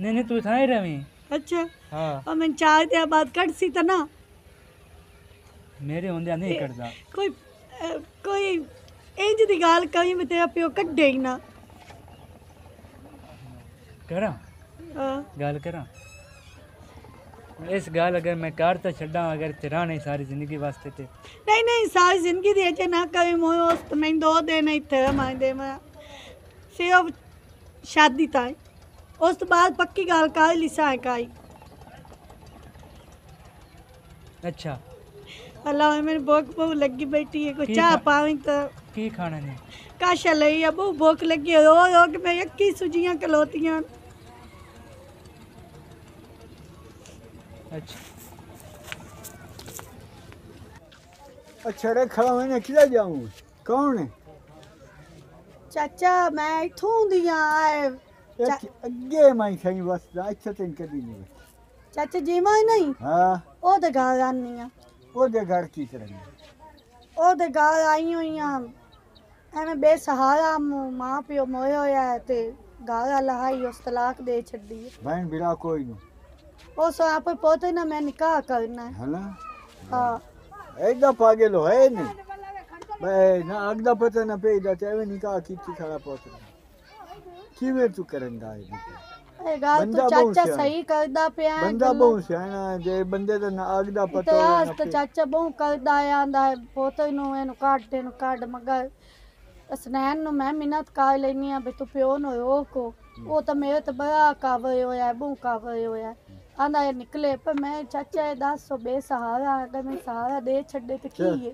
नहीं नहीं तू थाई रवी अच्छा? हाँ। और मैं चार दिन बाद कट सी था ना। मेरे होंदे नहीं करदा कोई कोई इंज दी गाल कहीं में तेरा प्यो कड्डे ही ना। करा? हाँ। गाल करा? इस गाल अगर मैं कार तो छड़ा अगर तेरा नहीं सारी ज़िंदगी वास्ते ते। नहीं नहीं सारी ज़िंदगी दे ना कभी मोए उस मैं दो नहीं थे मैं दे मैं ਦਿਨ ਇੱਥੇ ਰਮਾਂ ਦੇ ਮੈਂ ਸਿਰਫ ਸ਼ਾਦੀ ਤਾਈ ਉਸ ਤੋਂ ਬਾਅਦ ਪੱਕੀ ਗੱਲ ਕਰ ਲਈ ਸਾਂ ਕਾਈ ਅੱਛਾ ਅੱਲਾ ਮੈਨੂੰ ਭੁੱਖ ਬਹੁਤ ਲੱਗੀ ਬੈਠੀ ਹੈ ਕੋਈ ਕੀ ਚਾਹ ਖਾ- ਪਾਵੀਂ ਤਾਂ ਕੀ ਖਾਣਾ ਨੇ ਕਾਸ਼ਾ ਲਈ ਆ ਬਹੁਤ ਭੁੱਖ ਲੱਗੀ ਹੈ। ਰੋ ਰੋ ਕੇ ਮੈਂ ਅੱਕੀ ਸੁਜੀਆਂ ਕਲੋਤੀਆਂ ਅੱਛਾ अच्छा रे खड़ा मैंने किधर जाऊँ कौन है ਚਾਚਾ ਮੈਂ ਇਥੋਂ ਦੀ ਆ एक अगे माई सही बस अच्छा तेन कभी नहीं ਚਾਚਾ ਜੀਵਾਂ ਹੀ ਨਹੀਂ हाँ ਉਹਦੇ ਘਰ ਆਨੀ ਆ वो दे घर की तरह ਉਹਦੇ ਘਰ ਆਈ ਹੋਈਆਂ ਐਵੇਂ ਬੇਸਹਾਰਾ ਮ- ਮਾਂ ਪਿਓ ਮੋਏ ਹੋਇਆ ਹੈ ਤੇ ਘਰ ਵਾਲਾ ਹਾਈ ਉਸ ਤਲਾਕ ਦੇ ਛੱਡੀ ਹੈ। बहन बिरा कोई नहीं ਉਸ ਆਪੇ ਪੋਤੇ ਨਾਲ ਮੈਂ ਨਿਕਾਹ ਕਰਨਾ ਹੈ है ना ਹਾਂ एकदम पागल हो है ભાઈ ના આગદા પોતાના પેઈ દાતે આવે ની કા કીટી ખરા પોતરે ਕਿਵੇਂ ਤੂੰ ਕਰਨ ਦਾ ਇਹ ਗੱਲ ਬੰਦਾ ਚਾਚਾ ਸਹੀ ਕਰਦਾ ਪਿਆ ਬੰਦਾ ਗੱਲਾਂ- ਸਿਆਣਾ ਜੇ ਬੰਦੇ ਦਾ ਨਾ ਆਗਦਾ ਪਤਾ ਇਤਿਹਾਸ ਤਾਂ ਹੋਵੇ ਚਾਚਾ ਬਹੁਤ ਕਰਦਾ ਆਂਦਾ ਹੈ ਪੋਤੇ ਨੂੰ ਇਹਨੂੰ ਕੱਢ ਇਹਨੂੰ ਕੱਢ ਮਗਰ ਅਸਨੈਨ ਨੂੰ ਮੈਂ ਮਿਹਨਤ ਕਰ ਲੈਣੀ ਆ ਵੀ ਤੂੰ ਪਿਓ ਨੂੰ ਰੋਕੋ ਉਹ ਤਾਂ ਮੇਰੇ ਤੇ ਬੜਾ ਕਾਵੇ ਹੋਇਆ ਹੈ, ਬਹੁਤ ਕਾਵੇ ਹੋਇਆ ਆਂਦਾ ਇਹ ਨਿਕਲੇ ਪਰ ਮੈਂ ਚਾਚਾ ਇਹ ਦੱਸੋ ਬੇਸਹਾਰਾ ਅਗਰ ਮੈਂ ਸਹਾਰਾ ਦੇ ਛੱਡੇ ਤੇ ਕੀ ਹੈ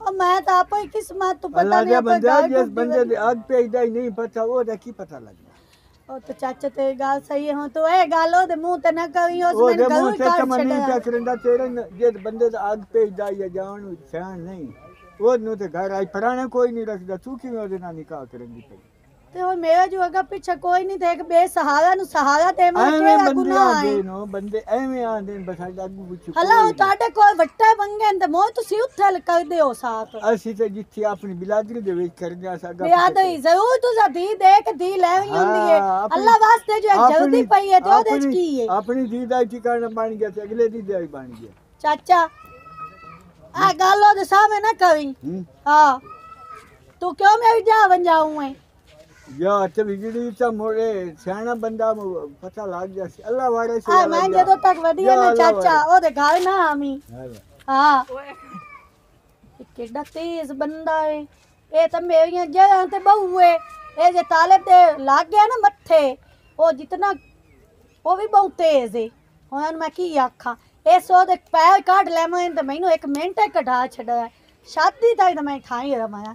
और मैं तो आपा किस्मत तो पता नहीं बंदा जिस बंदे ने आग पे इदा नहीं पता वो रखी पता लग ओ तो चाचा ते गाल सही है हाँ तो ए गालो दे मुँह ते ना कही उस मैंने कहू काट छड़ा ओ ते करंदा तेरे जे बंदे दा आग पे इदा या जान जान नहीं। वो नु ते घर आई पराने कोई नहीं रखदा तू क्यों ओदे ना निकाह करेंगी पे ਤੂੰ ਕਿਵੇਂ ਉਹਦੇ ਨਾਲ ਨਿਕਾਹ ਕਰੇਂਗੀ ਪਈ ਤੇ ਹੁਣ ਮੇਰਾ ਜੋ ਅਗਾ ਪਿੱਛੇ ਕੋਈ ਨਹੀਂ ਦੇਖ ਬੇਸਹਾਰਾ ਨੂੰ ਸਹਾਰਾ ਦੇਵਾਂ ਐਵੇਂ ਕਿਹੜਾ ਬੰਦੇ ਗੁਨਾਹ ਆਂਦੇ ਹੈ ਨੋ ਬੰਦੇ ਐਵੇਂ ਆਂਦੇ ਨੇ ਬਸ ਸਾਡਾ ਅੱਗੂ ਪਿੱਛੇ ਹਲਾ ਕੋਈ ਹੁਣ ਤੁਹਾਡੇ ਕੋਲ ਵੱਟੇ ਮੰਗੇ ਨੇ ਤੇ ਮੋਹ ਤੁਸੀਂ ਉੱਥੇ ਕਰਦੇ ਹੋ ਸਾਥ ਨਹੀਂ। ਅਸੀਂ ਤੇ ਜਿੱਥੇ ਆਪਣੀ ਬਿਲਾਦਰੀ ਦੇ ਵਿੱਚ ਕਰਦੇ ਆ ਸਾਡਾ ਯਾਦ ਹੀ ਜ਼ਰੂਰ ਤੁਸੀਂ ਦੀ ਦੇ ਕੇ ਦੀ ਲੈਣੀ ਹੁੰਦੀ ਹੈ ਹਾਂ, ਆਪਣੀ- ਅੱਲਾ ਵਾਸਤੇ ਜੋ ਆਪਣੀ- ਜਲਦੀ ਪਈ ਹੈ ਤੇ ਉਹਦੇ ਚ ਆਪਣੀ- ਕੀ ਹੈ ਆਪਣੀ ਦੀ ਦਾ ਠਿਕਾਣਾ ਬਣ ਗਿਆ ਤੇ ਅਗਲੇ ਦੀ ਦਾ ਵੀ ਬਣ ਗਿਆ ਚਾਚਾ ਆ ਗੱਲ ਉਹਦੇ ਸਾਹਮਣੇ ਨਾ ਕਰੀ ਹੂੰ ਹਾਂ ਤੂੰ ਕਿਉਂ ਮੇਰੀ ਜਾ ਬਣ ਜਾਊਂ ਹੈ ਯਾ ਤੇ ਵਿਜੜੀ ਤਾਂ ਮੋੜੇ ਸਿਆਣਾ ਬੰਦਾ ਪਤਾ ਲੱਗ ਗਿਆ ਸੀ। ਅੱਲਾ ਵਾਰੇ ਸੀ ਆ ਮੈਂ ਜਦੋਂ ਤੱਕ ਵਧੀਆ ਨਾ ਚਾਚਾ ਉਹਦੇ ਘਰ ਨਾ ਆਵੀਂ। ਹਾਂ ਇਹ ਕਿੱਡਾ ਤੇਜ਼ ਬੰਦਾ ਏ। ਇਹ ਤਾਂ ਮੇਰੀਆਂ ਜੜਾਂ ਤੇ ਬਹੂ ਏ। ਇਹ ਜੇ ਤਾਲਿਬ ਤੇ ਲੱਗ ਗਿਆ ਨਾ ਮੱਥੇ ਉਹ ਜਿਤਨਾ ਉਹ ਵੀ ਬਹੁਤ ਤੇਜ਼ ਏ। ਹੁਣ ਇਹਨੂੰ ਮੈਂ ਕੀ ਆਖਾਂ? ਇਸ ਉਹਦੇ ਪੈਰ ਕੱਢ ਲੈ ਮੈਂ ਤੇ ਮੈਨੂੰ ਇੱਕ ਮਿੰਟ ਹੀ ਕਢਾ ਛੱਡਿਆ। ਸ਼ਾਦੀ ਤੱਕ ਤਾਂ ਮੈਂ ਖਾਈ ਰਮਾਂ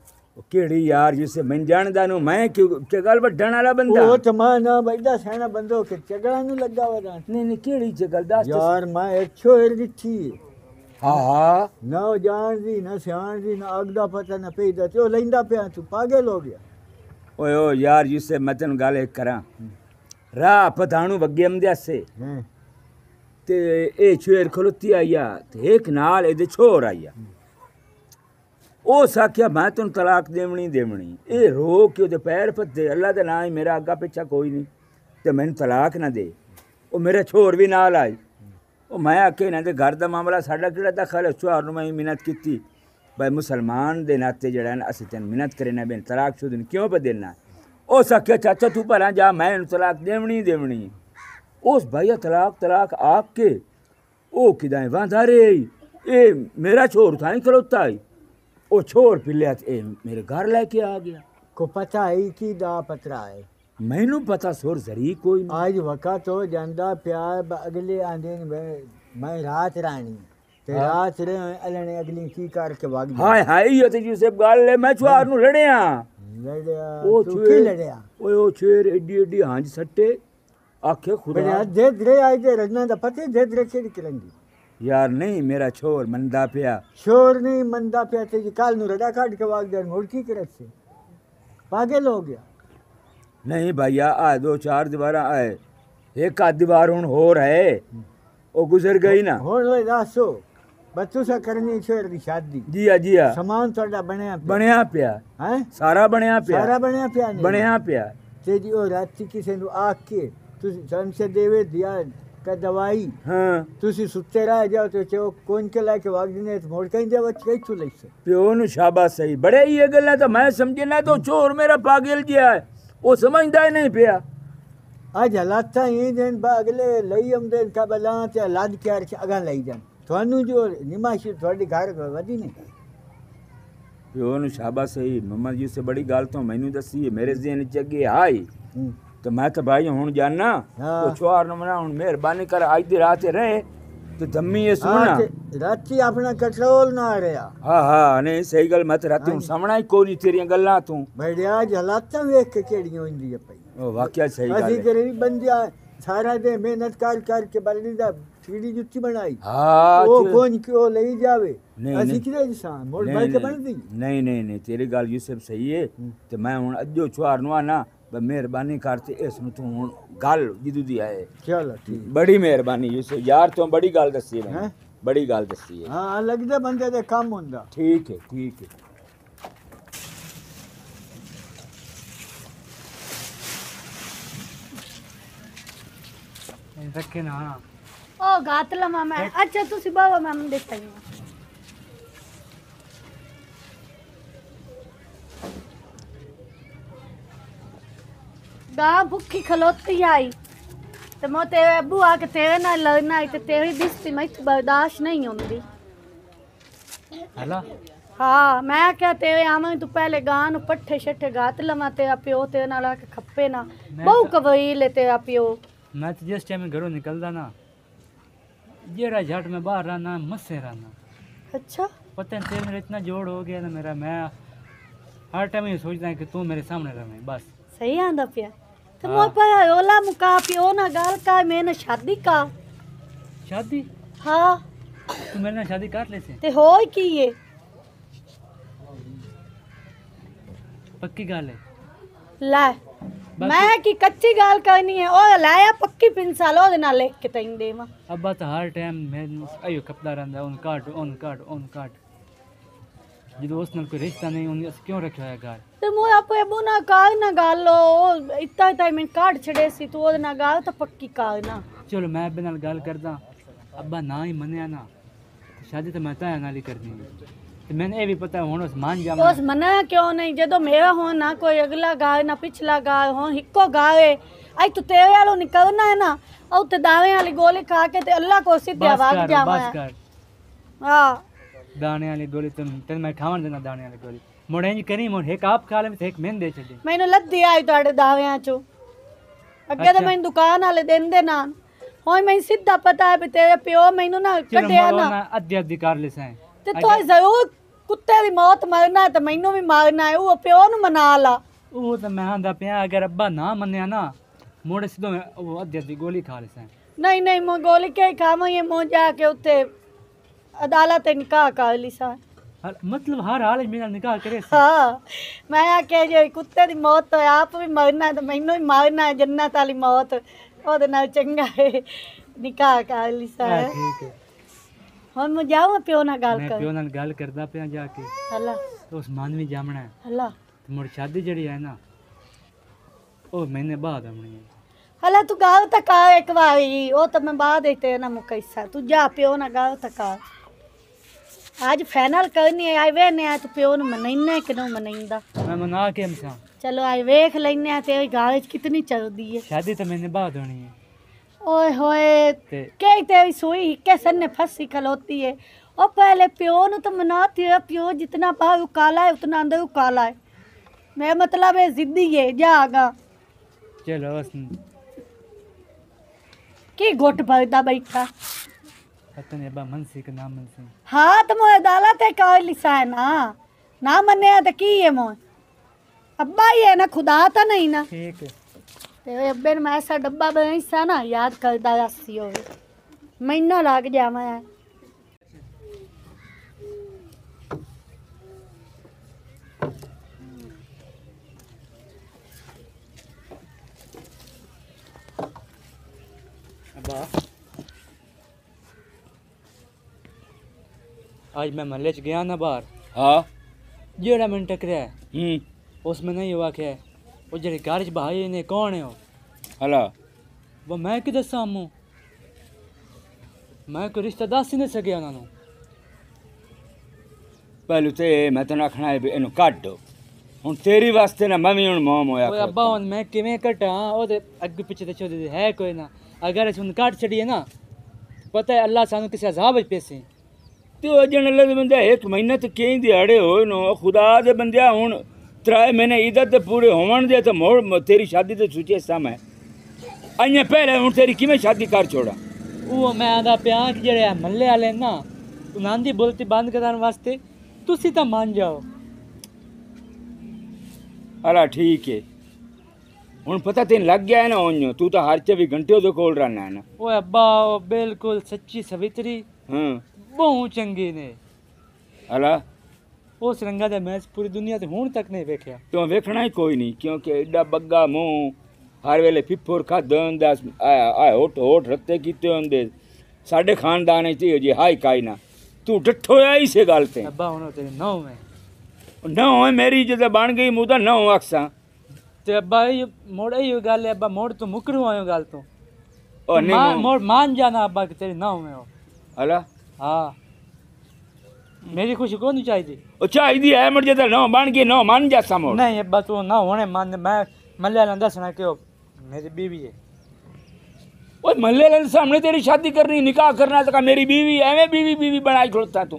ਕਿਹੜੀ ਯਾਰ ਜਿਸੇ ਮੈਂ ਜਾਣਦਾ ਨੂੰ ਮੈਂ ਕਿ ਚਗਲ ਵੱਢਣ ਵਾਲਾ ਬੰਦਾ ਉਹ ਤਮਾਨਾ ਬੈਦਾ ਸੈਣਾ ਬੰਦੋ ਕਿ ਚਗਲਾਂ ਨੂੰ ਲੱਗਾ ਵਾ ਨਹੀਂ ਨਹੀਂ ਕਿਹੜੀ ਚਗਲ ਦੱਸ ਯਾਰ ਮੈਂ ਇੱਕ ਛੋਰ ਦਿੱਤੀ ਹਾਂ ਹਾਂ ਨਾ ਜਾਣਦੀ ਨਾ ਸਿਆਣਦੀ ਨਾ ਅਗਦਾ ਪਤਾ ਨਾ ਪੈਦਾ ਤੇ ਉਹ ਲੈਂਦਾ ਪਿਆ ਤੂੰ ਪਾਗਲ ਹੋ ਗਿਆ ਓਏ ਓ ਯਾਰ ਜਿਸੇ ਮੈਂ ਤੈਨੂੰ ਗੱਲ ਇੱਕ ਕਰਾਂ ਰਾਹ ਪਤਾਣੂ ਅੰਦੇ ਅੰਦਿਆਸੇ ਤੇ ਇਹ ਛੇਰ ਖਲੁੱਤੀ ਆਇਆ ਤੇ ਇੱਕ ਨਾਲ ਇਹਦੇ ਛੋਰ ਆਇਆ ਉਸ ਆਖਿਆ ਮੈਂ ਤੈਨੂੰ ਤਲਾਕ ਦੇਵਣੀ ਦੇਵਣੀ। ਇਹ ਰੋ ਕੇ ਉਹਦੇ ਪੈਰ ਪੱਤੇ ਅੱਲਾ ਦੇ ਨਾਂ ਹੀ ਮੇਰਾ ਅੱਗਾ ਪਿੱਛਾ ਕੋਈ ਨਹੀਂ, ਤੇ ਮੈਨੂੰ ਤਲਾਕ ਨਾ ਦੇ। ਉਹ ਮੇਰੇ ਛੋਰ ਵੀ ਨਾਲ ਆਈ ਉਹ ਮੈਂ ਆਖੇ ਇਹਨਾਂ ਦੇ ਘਰ ਦਾ ਮਾਮਲਾ ਸਾਡਾ ਕਿਹੜਾ ਦਖਲ ਹੈ ਛੋਰ ਨੂੰ ਮੈਂ ਮਿਹਨਤ ਕੀਤੀ। ਬਈ ਮੁਸਲਮਾਨ ਦੇ ਨਾਤੇ ਜਿਹੜਾ ਨਾ, ਅਸੀਂ ਤੈਨੂੰ ਮਿਹਨਤ ਕਰੇ ਨਾ, ਬੈਨ ਤਲਾਕ ਸ਼ੁਦ ਨੂੰ ਕਿਉਂ ਬਦਲਣਾ ਉਸ ਆਖਿਆ ਚਾਚਾ, ਤੂੰ ਭਲਾ ਜਾ, ਮੈਂ ਇਹਨੂੰ ਤਲਾਕ ਦੇਵਣੀ ਦੇਵਣੀ। ਉਸ ਭਾਈਆ ਤਲਾਕ ਤਲਾਕ ਆਪ ਕੇ ਉਹ ਕਿਦਾਂ ਵਾਂਧਾ ਰੇ ਇਹ ਮੇਰਾ ਛੋਰ ਥਾਂ ਹੀ ਖਲੋਤਾ ਹੈ ਉਹ ਛੋਰ ਪਿੱਲਿਆ ਤੇ ਇਹ ਮੇਰੇ ਘਰ ਲੈ ਕੇ ਆ ਗਿਆ को पता है की दा पतरा है ਮੈਨੂੰ ਪਤਾ ਸੁਰ ਜ਼ਰੀ ਕੋਈ ਨਹੀਂ आज वक़्त हो ਜਾਂਦਾ ਪਿਆ ਬ- ਅਗਲੇ ਆਂਦੇ ਨੇ ਮੈਂ- ਮੈਂ ਰਾਤ ਰਾਣੀ ਤੇ ਹਾਂ। ਰਾਤ ਰੇ ਅਲਣੇ ਅਗਲੀ ਕੀ ਕਰਕੇ ਵਗ ਗਿਆ ਹਾਏ ਹਾਏ ਇਹ ਤੇ ਯੂਸਫ ਗੱਲ ਲੈ ਮੈਂ ਛੁਆਰ ਨੂੰ ਲੜਿਆ ਲੜਿਆ ਉਹ ਤੂੰ ਕੀ ਛੇਰ- ਲੜਿਆ ਓਏ ਉਹ ਛੇਰ ਏਡੀ ਏਡੀ ਹੰਝ ਸੱਟੇ ਆਖੇ ਬੜਿਆ ਖੁਦਾ ਦੇ ਦਰੇ ਆਈ ਦੇ ਰਜਨਾ ਦਾ ਪਤੇ ਦੇ ਦਰੇ ਕਿਹੜੀ ਕਰਨਗੀ ਯਾਰ ਨਹੀਂ ਮੇਰਾ ਛੋਰ ਮੰਦਾ ਪਿਆ ਸ਼ੋਰ ਨਹੀਂ ਮੰਦਾ ਪਿਆ ਤੇ ਜੀ ਕੱਲ ਨੂੰ ਰੜਾ ਕੱਢ ਕੇ ਵਗ ਗਿਆ ਮੁੜ ਕੀ ਕਰੇ ਸੇ ਪਾਗਲ ਹੋ ਗਿਆ ਨਹੀਂ ਭਈਆ ਆ ਦੋ ਚਾਰ ਦੀਵਾਰਾਂ ਆਏ ਇੱਕ ਆ ਦੀਵਾਰ ਹੁਣ ਹੋਰ ਹੈ ਉਹ ਗੁਜ਼ਰ ਗਈ ਨਾ ਹੁਣ ਓਏ ਦੱਸੋ ਬੱਚੂ ਸਾ ਕਰਨੀ ਸ਼ੇਰ ਦੀ ਸ਼ਾਦੀ ਜੀਆ ਜੀਆ ਸਮਾਨ ਤੁਹਾਡਾ ਬਣਿਆ ਪਿਆ ਬਣਿਆ ਪਿਆ ਹੈ ਸਾਰਾ ਬਣਿਆ ਸਾਰਾ ਪਿਆ ਬਣਿਆ ਪਿਆ ਨਹੀਂ ਬਣਿਆ ਪਿਆ ਤੇ ਜੀ ਉਹ ਰਾਤੀ ਕਿਸੇ ਨੂੰ ਆਖ ਕੇ ਤੁਸੀਂ ਸੰਸੇ ਦੇਵੇ का दवाई। हाँ। तुसी सुत्ते रह जाओ तो चो कौन के लाके वाग तो मोड़ कहीं देवा कई छु लई से। प्यो नु सही बड़े ये गल्ला तो मैं समझे ना तो चोर मेरा पागल गया है। वो समझदा ही नहीं पिया। आज हालात था ये दिन अगले लई हम दिन का बला ते हालात क्या रखे अगा लई जान। थानू जो निमाशी थोड़ी घर वधी नहीं प्यो नु सही मम्मा जी से बड़ी गाल तो मैनू दसी है मेरे जेन चगे हाय। हम्म। तो मैं तो भाई हूँ जानना तो हाँ। छोर नमना हूँ मेहरबानी कर आज दी रात रहे तो जम्मी ये हाँ, सुनना राती अपना कंट्रोल ना रहा हाँ हाँ नहीं सही गल मत तो राती हूँ। हाँ। सामना ही कोनी तेरी गल्ला तू। बढ़िया जलाता वेख के केड़ी होंदी है भाई ओ वाकया सही गल है। गरीब बंदिया सारा दिन मेहनत कर कर के बलनी दा सीढ़ी जुत्ती बनाई। हाँ वो कौन क्यों ले जावे? नहीं किधर इंसान मोड़ भाई बन दी नहीं नहीं नहीं तेरी गल यूसुफ सही है। तो मैं हूँ अजो छुआर नुआ ना मेहरबानी करती इसमें तू हूँ गल जिदू दी आए। क्या बड़ी मेहरबानी यूसुफ यार तू बड़ी गल दसी है बड़ी गल दसी है। हाँ लगता बंदे दे काम होंगे ठीक है ठीक है। रखे ना हाँ। ओ गातला मामा अच्छा तू सिबा मामा देता ही। ગાં ભૂખી ખલોતતી આવી तो मैं तेरे अबू आके तेरे ना लड़ना है तो तेरी दिस्ती मैं बर्दाश्त नहीं होंगी हाँ मैं क्या तेरे आम तू पहले गान पट्ठे शट्ठे गात लमा तेरा प्यो तेरे नाल आके खप्पे ना बहु कबरी ले तेरा प्यो मैं तो जिस टाइम घरों निकलदा ना जेरा झट में बाहर रहना मस्से रहना अच्छा पता नहीं तेरे मेरे इतना जोड़ हो गया ना मेरा मैं हर टाइम ये सोचता है कि तू मेरे सामने रहे बस ਸਹੀ ਆਂਦਾ ਪਿਆ ਤੇ ਮੋਰ ਪਰ ਰੋਲਾ ਮੁਕਾ ਪਿਓ ਨਾਲ ਗੱਲ ਕਰ ਮੈਨੇ ਸ਼ਾਦੀ ਕਾ शादी ਹਾਂ तू मेरे नाल शादी कर ले से ਤੇ ਹੋਈ ਕੀ ਏ पक्की गल है ਲੈ ਮੈਂ ਕੀ ਕੱਚੀ ਗੱਲ ਕਰਨੀ ਹੈ ਉਹ ਲਾਇਆ ਪੱਕੀ ਪਿੰਸਾਲ ਉਹਦੇ ਨਾਲ ਲਿਖ ਕੇ ਤੈਨੂੰ ਦੇਵਾਂ अब्बा तो हर टाइम मैं अयो कपड़ा रहा उन काट उन काट उन काट जो उस नाल कोई रिश्ता नहीं उन क्यों रखा है घर ਤੇ ਮੋਰ ਆਪੇ ਬੁਨਾ ਕਰ ਨਾ ਗੱਲ ਉਹ ਇੱਤਾ ਇੱਤਾ ਮੈਂ ਕਾਢ ਛੜੇ ਸੀ ਤੂੰ ਉਹਦੇ ਨਾਲ ਗੱਲ ਤਾਂ ਪੱਕੀ ਕਰ ਨਾ चलो मैं अब्बे नाल गल करदा अब्बा ना ही मन्या ना तो शादी तो मैं ताया नाल ही करनी है ते मैंने ये भी पता हुन उस मान जावा ਉਸ ਮਨਾ ਕਿਉਂ ਨਹੀਂ ਜਦੋਂ ਮੇਰਾ ਹੋਣ ਨਾ ਕੋਈ ਅਗਲਾ ਗਾਏ ਨਾ ਪਿਛਲਾ ਗਾਏ ਹੋਣ ਇੱਕੋ ਗਾਏ ਅੱਜ ਤੂੰ ਤੇਰੇ ਵਾਲੋਂ ਨਿਕਲਣਾ ਹੈ ਨਾ ਉਹ ਤੇ ਦਾਵੇਂ ਵਾਲੀ ਗੋਲੀ ਖਾ ਕੇ ਤੇ ਅੱਲਾ ਕੋ ਸਿੱਧਿਆ बस ਵਗ कर ਜਾਵਾਂ बस कर ਹਾਂ दाने वाली गोली तुम तेन मैं खावन देना दाने वाली गोली ಮೊಣೆಂಜ್ ಕನಿ ಮೊಣ್ ಹೇಕ್ ಆಪ್ ಕಾಲ ಮಿತ್ ಹೇಕ್ ಮೆನ್ ದೇಚ ದೆ ಮೈನು ಲದ್ದಿ ಆಯ್ತು ಅಡೆ ದಾವೆ ಆಚೋ ಅಗ್ಗದ ಮೈನ್ ದುಕಾನ್ ಅಲೆ ದೆಂದೆ ನಾನ್ ಹೋಯ್ ಮೈನ್ ಸಿದ್ಧ ಪತಾ ಬಿತೆ ಪ್ಯೋ ಮೈನು ನಾ ಕಟೆ ಆನ ಅದ್ದಿ ಅದ್ದಿ ಕಾರ್ಲೆ ಸೈ ਤੇ ਤੋਏ ਜ਼ਰੂਰ ਕੁੱਤੇ ਦੀ ਮੌਤ ਮਰਨਾ ਤੇ ਮੈਨੂੰ ਵੀ ਮਾਰਨਾ ਹੈ ਉਹ ਪਿਓ ਨੂੰ ਮਨਾ ਲਾ ਉਹ ਤਾਂ ਮੈਂ ਆਂਦਾ ਪਿਆ ਅਗਰ ਅੱਬਾ ਨਾ ਮੰਨਿਆ ਨਾ ਮੋੜੇ ਸਿੱਧੋ ਉਹ ਅੱਧੀ ਅੱਧੀ ਗੋਲੀ ਖਾ ਲਸਾਂ ਨਹੀਂ ਨਹੀਂ ਮੈਂ ਗੋਲੀ ਕੇ ਖਾਵਾਂ ਇਹ ਮੋ ਜਾ ਕੇ ਉੱਤੇ ਅਦਾਲਤ ਤੇ ਨਿਕਾਹ ਕਰ ਲਈ ਸਾਂ ਮਤਲਬ ਹਰ ਹਾਲ ਵਿੱਚ ਮੇਰੇ ਨਿਕਾਹ ਕਰੇ ਸੀ। ਹਾਂ ਮੈਂ ਆਖਿਆ ਜੇ ਕੁੱਤੇ ਦੀ ਮੌਤ ਤੋਂ ਆਪ ਵੀ ਮਰਨਾ ਤੇ ਮੈਨੂੰ ਵੀ ਮਾਰਨਾ ਹੈ, ਜੰਨਤ ਵਾਲੀ ਮੌਤ। ਉਹਦੇ ਨਾਲ ਚੰਗਾ ਹੈ ਨਿਕਾਹ ਕਰ ਲਈ ਸਾ। ਹਾਂ, ਠੀਕ ਹੈ। ਹੁਣ ਮੈਂ ਜਾਵਾਂ ਪਿਓ ਨਾਲ ਗੱਲ ਮੈਂ ਪਿਓ ਨਾਲ ਗੱਲ ਕਰਦਾ ਪਿਆ ਜਾ ਕੇ। ਹਲਾ ਤੇ ਉਸਮਾਨ ਵੀ ਜਾਮਣਾ ਹੈ। ਹਲਾ ਤੇ ਮੁੜ ਸ਼ਾਦੀ ਜਿਹੜੀ ਹੈ ਨਾ ਉਹ ਮੈਨੇ ਬਾਅਦ ਆਉਣੀ ਹੈ। ਹਲਾ ਤੂੰ ਗੱਲ ਤਾਂ ਕਰ ਇੱਕ ਵਾਰੀ। ਉਹ ਤਾਂ ਮੈਂ ਬਾਅਦ ਹੀ ਨਾ ਮੁਕੈਸਾ ਤੂੰ ਜਾ ਪਿਓ ਨਾਲ ਗੱਲ ਤੱਕ ਕਰ। आज फाइनल करनी है आवे ने तो प्योन मनाइने कि नो मनाइंदा। मैं मना के हम सा। चलो आज देख लेने हैं तेरी गाज कितनी चलदी है। शादी तो मैंने बाद होनी है। ओए होए ते... के तेरी सोई के सन ने फंसी खलोती है। और पहले प्यो ने तो मनाती है प्यो जितना बाहर काला है उतना अंदर काला है। मैं मतलब है जिद्दी है जा आगा चलो की घुट भरदा बैठा? ಅತ್ತನೆ ಬಾ ಮನ್ಸಿಗೆ ನಾ ಮನ್ಸಿ ಹಾ ತಮ ಅದಾಲತೆ ಕಾಲಿ ಸಾಯನಾ ನಾ. ಮನೆ ಅದ ಕಿ ಏ ಮೋ अब्बा ये ना खुदा था नहीं ना ठीक है तो अब्बे ने ऐसा डब्बा बनाई सा ना याद कर दासी हो महीना लाग जा मैं अब्बा ਅੱਜ ਮੈਂ ਮਹੱਲੇ ਚ ਗਿਆ ਨਾ ਬਾਹਰ ਹਾਂ ਜਿਹੜਾ ਮੈਨੂੰ ਟਕਰਿਆ ਹੂੰ ਉਸ ਮੈਂ ਨਹੀਂ ਆਖਿਆ ਉਹ ਜਿਹੜੇ ਘਰ ਚ ਭਾਈ ਨੇ ਕੌਣ ਹੈ ਉਹ ਹਲਾ ਉਹ ਮੈਂ ਕਿ ਦੱਸਾਂ ਮੂੰ ਮੈਂ ਕੋਈ ਰਿਸ਼ਤਾ ਦੱਸ ਹੀ ਨਹੀਂ ਸਕਿਆ ਉਹਨਾਂ ਨੂੰ ਪਹਿਲੂ ਤੇ ਮੈਂ ਤੈਨੂੰ ਆਖਣਾ ਹੈ ਵੀ ਇਹਨੂੰ ਕੱਢ ਹੁਣ ਤੇਰੀ ਵਾਸਤੇ ਨਾ ਮੈਂ ਵੀ ਹੁਣ ਮੋਮ ਹੋਇਆ ਓਏ ਅੱਬਾ ਹੁਣ ਮੈਂ ਕਿਵੇਂ ਕਟਾਂ ਉਹਦੇ ਅੱਗੇ ਪਿੱਛੇ ਤੇ ਚੋਦੇ ਹੈ ਕੋਈ ਨਾ ਅਗਰ ਅਸੀਂ ਉਹਨੂੰ ਕੱਟ ਛੜੀਏ ਨਾ ਪਤਾ ਹੈ ਅੱਲਾ ਸਾਨੂੰ ਕਿਸੇ ਅਜ਼ਾਬ ਵਿੱਚ ਪੇਸੇ ਤੇ ਉਹ ਜਣ ਅੱਲਾ ਦੇ ਬੰਦੇ ਇੱਕ ਮਹੀਨਾ ਤੇ ਕਈ ਦਿਹਾੜੇ ਹੋਏ ਨੋ ਖੁਦਾ ਦੇ ਬੰਦਿਆ ਹੁਣ ਤਰਾਏ ਮਹੀਨੇ ਇਦਤ ਦੇ ਪੂਰੇ ਹੋਵਣ ਦੇ ਤੇ ਮੋੜ ਮ- ਤੇਰੀ ਸ਼ਾਦੀ ਤੇ ਸੁਚੇ ਸਮਾਂ ਅੰਨੇ ਪਹਿਲੇ ਹੁਣ ਤੇਰੀ ਕਿਵੇਂ ਸ਼ਾਦੀ ਕਰ ਛੋੜਾ ਉਹ ਮੈਂ ਆਂਦਾ ਪਿਆ ਕਿ ਜਿਹੜੇ ਮੱਲੇ ਵਾਲੇ ਨਾ ਉਹਨਾਂ ਦੀ ਬੋਲਤੀ ਬੰਦ ਕਰਨ ਵਾਸਤੇ ਤੁਸੀਂ ਤਾਂ ਮੰਨ ਜਾਓ ਹਲਾ ਠੀਕ ਹੈ ਹੁਣ ਪਤਾ ਤੈਨੂੰ ਲੱਗ ਗਿਆ ਹੈ ਨਾ ਉਹਨੂੰ ਤੂੰ ਤਾਂ ਹਰ 24 ਘੰਟੇ ਉਹਦੇ ਕੋਲ ਰਹਿਣਾ ਹੈ ਨਾ ਓਏ ਅੱਬਾ ਉਹ ਬਿਲਕੁਲ ਸੱਚੀ ਸਵਿਤਰੀ ਹਾਂ ਬਹੁਤ ਚੰਗੇ ਨੇ ਹਲਾ ਉਸ ਰੰਗਾ ਦਾ ਮੈਚ ਪੂਰੀ ਦੁਨੀਆ ਤੇ ਹੁਣ ਤੱਕ ਨਹੀਂ ਵੇਖਿਆ ਤੂੰ ਵੇਖਣਾ ਹੀ ਕੋਈ ਨਹੀਂ ਕਿਉਂਕਿ ਐਡਾ ਬੱਗਾ ਮੂੰਹ ਹਰ ਵੇਲੇ ਫਿੱਫੁਰ ਖਾਦੇ ਹੁੰਦਾ ਆ ਆ ਹੋਟ ਹੋਟ ਰੱਤੇ ਕੀਤੇ ਹੁੰਦੇ ਸਾਡੇ ਖਾਨਦਾਨ ਵਿੱਚ ਇਹੋ ਜੀ ਹਾਈ ਕਾਈ ਨਾ ਤੂੰ ਡੱਠੋਇਆ ਹੀ ਸੇ ਗੱਲ ਤੇ ਅੱਬਾ ਹੁਣ ਉਹ ਤੇਰੇ ਨੌ ਹੈ ਨਾ ਹੋਏ ਮੇਰੀ ਜਦੋਂ ਬਣ ਗਈ ਮੂੰਹ ਦਾ ਨਾ ਹੋ ਅਕਸਾਂ ਤੇ ਅੱਬਾ ਇਹ ਮੋੜ ਇਹ ਗੱਲ ਹੈ ਅੱਬਾ ਮੋੜ ਤੂੰ ਮੁਕਰੂ ਆਇਓ ਗੱਲ ਤੋਂ ਉਹ ਨਹੀਂ ਮਾਂ- ਮੂੰਹ- ਮੋੜ ਮਾਨ ਜਾਣਾ ਅੱਬਾ ਕਿ ਤੇਰੇ ਨੌ ਹੈ ਉਹ ਹਲਾ हाँ। मेरी खुशी कौन नहीं चाहिए ओ चाहिए है मर जाता तो नो बन के नो मान जा समो नहीं ये बात ना होने मान मैं मल्यालम दसना क्यों मेरी बीवी है। ओए मल्यालम सामने तेरी शादी करनी निकाह करना तो मेरी बीवी एवं बीवी बीवी बनाई खड़ोता तू।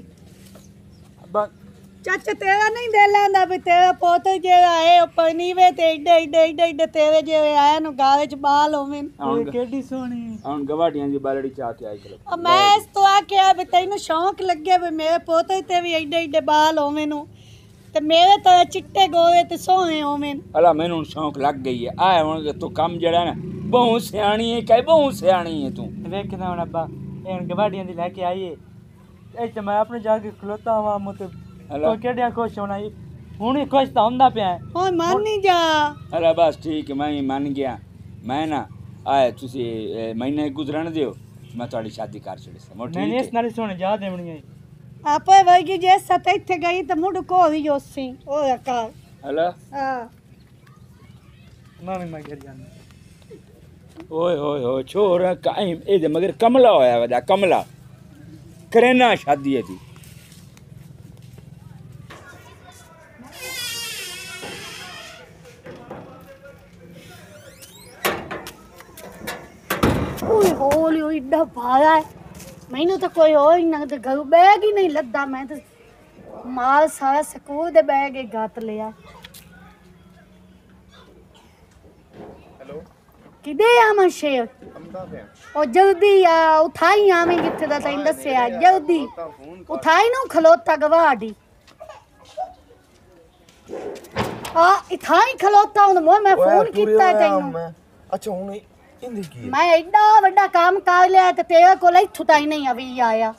बस ਚਾਚਾ ਤੇਰਾ ਨਹੀਂ ਦਿਲ ਆਂਦਾ ਵੀ ਤੇਰਾ ਪੁੱਤ ਜਿਹੜਾ ਹੈ ਉਹ ਪਨੀਵੇ ਤੇ ਏਡੇ ਏਡੇ ਏਡੇ ਏਡੇ ਤੇਰੇ ਜਿਹੜੇ ਆਇਆ ਨੂੰ ਗਾਲੇ ਚ ਬਾਲ ਹੋਵੇਂ ਹੁਣ ਕਿੱਡੀ ਸੋਹਣੀ ਹੁਣ ਗਵਾਡੀਆਂ ਦੀ ਬਾਲੜੀ ਚਾਹ ਕੇ ਆਈ ਚਲੋ। ਆ ਮੈਂ ਇਸ ਤੋਂ ਆਖਿਆ ਵੀ ਤੈਨੂੰ ਸ਼ੌਂਕ ਲੱਗੇ ਵੀ ਮੇਰੇ ਪੋਤੇ ਤੇ ਵੀ ਏਡੇ ਏਡੇ ਬਾਲ ਹੋਵੇਂ ਨੂੰ। ਤੇ ਮੇਰੇ ਤਾਂ ਚਿੱਟੇ ਗੋਰੇ ਤੇ ਸੋਹਣੇ ਹੋਵੇਂ। ਅਲਾ ਮੈਨੂੰ ਹੁਣ ਸ਼ੌਂਕ ਲੱਗ ਗਈ ਹੈ ਆ ਹੁਣ ਤੂੰ ਕੰਮ ਜਿਹੜਾ ਨਾ ਬਹੁ ਸਿਆਣੀ ਹੈ ਕਹੇ ਬਹੁ ਸਿਆਣੀ ਹੈ ਤੂੰ। ਵੇਖਣਾ ਹੁਣ ਅੱਬਾ ਇਹ ਹੁਣ ਗਵਾਡੀਆਂ ਦੀ ਲੈ ਕੇ ਆਈਏ ਇਹ ਚ ਮੈਂ ਆਪਣੇ ਜਾ ਕੇ ਖਲੋਤਾ ਹਾਂ ਮੁੱਤ ਹਲਾ ਤੋ ਕਿਹੜਿਆਂ ਖੁਸ਼ ਹੋਣਾ ਜੀ ਹੁਣ ਹੀ ਖੁਸ਼ ਤਾਂ ਹੁੰਦਾ ਪਿਆ ਹੈ। ਹੁਣ ਮੰਨ ਨਹੀਂ ਜਾ ਅਲਾ ਬਸ ਠੀਕ ਹੈ, ਮੈਂ ਵੀ ਮੰਨ ਗਿਆ ਮੈਂ ਨਾ ਆਏ ਤੁਸੀਂ ਇਹ ਮਹੀਨੇ ਗੁਜ਼ਰਨ ਦਿਓ ਮੈਂ ਤੁਹਾਡੀ ਸ਼ਾਦੀ ਕਰ ਛੜੀ ਸਮੋ ਮੈਂ ਠੀਕ ਇਸ ਹੈ ਨਾਲ ਹੀ ਸੋਹਣੇ ਜਾ ਦੇਵਣੀ ਹੈ ਆਪੇ ਵਰਗੀ ਜੇ ਸਤ ਇੱਥੇ ਗਈ ਤਾਂ ਮੁੜ ਕੋ ਵੀ ਜੋਸੀ ਉਹ ਅਕਾ ਹਲਾ ਆ ਮੈਂ ਵੀ ਮੈਂ ਘਰ ਜਾਣਾ ਓਏ ਹੋਏ ਹੋਏ ਛੋਰਾ ਕਾਇਮ ਇਹਦੇ ਮਗਰ ਕਮਲਾ ਹੋਇਆ ਵਦਾ ਕਮਲਾ ਕਰੇਨਾ ਸ਼ਾਦੀ ਹੈ इड्डा भारा है। मैनू तो कोई और ही ना तो घरों बैग ही नहीं लदा मैं तो माल सारा स्कूल दे बैग एक गात लिया किदे शेर? ओ जल्दी आ उठाई आवे किथे दा तैन दसया जल्दी। उठाई नु खलोता गवाडी। आ इथाई खलोता मैं फ़ोन कीता तैनू। अच्छा हुन ਹੁਣ ਮੈਂ ਮੈਂ ਫੋਨ ਕੀਤਾ ਹੈ ਤੈਨੂੰ ਅੱਛਾ ਹੁਣ ਇਹਦੇ ਕੀ ਮੈਂ ਐਡਾ ਵੱਡਾ ਕੰਮ ਕਰ ਲਿਆ ਤੇ ਤੇਰੇ ਕੋਲ ਇੱਥੋਂ ਤਾਈ ਨਹੀਂ ਅਵੀ ਆਇਆ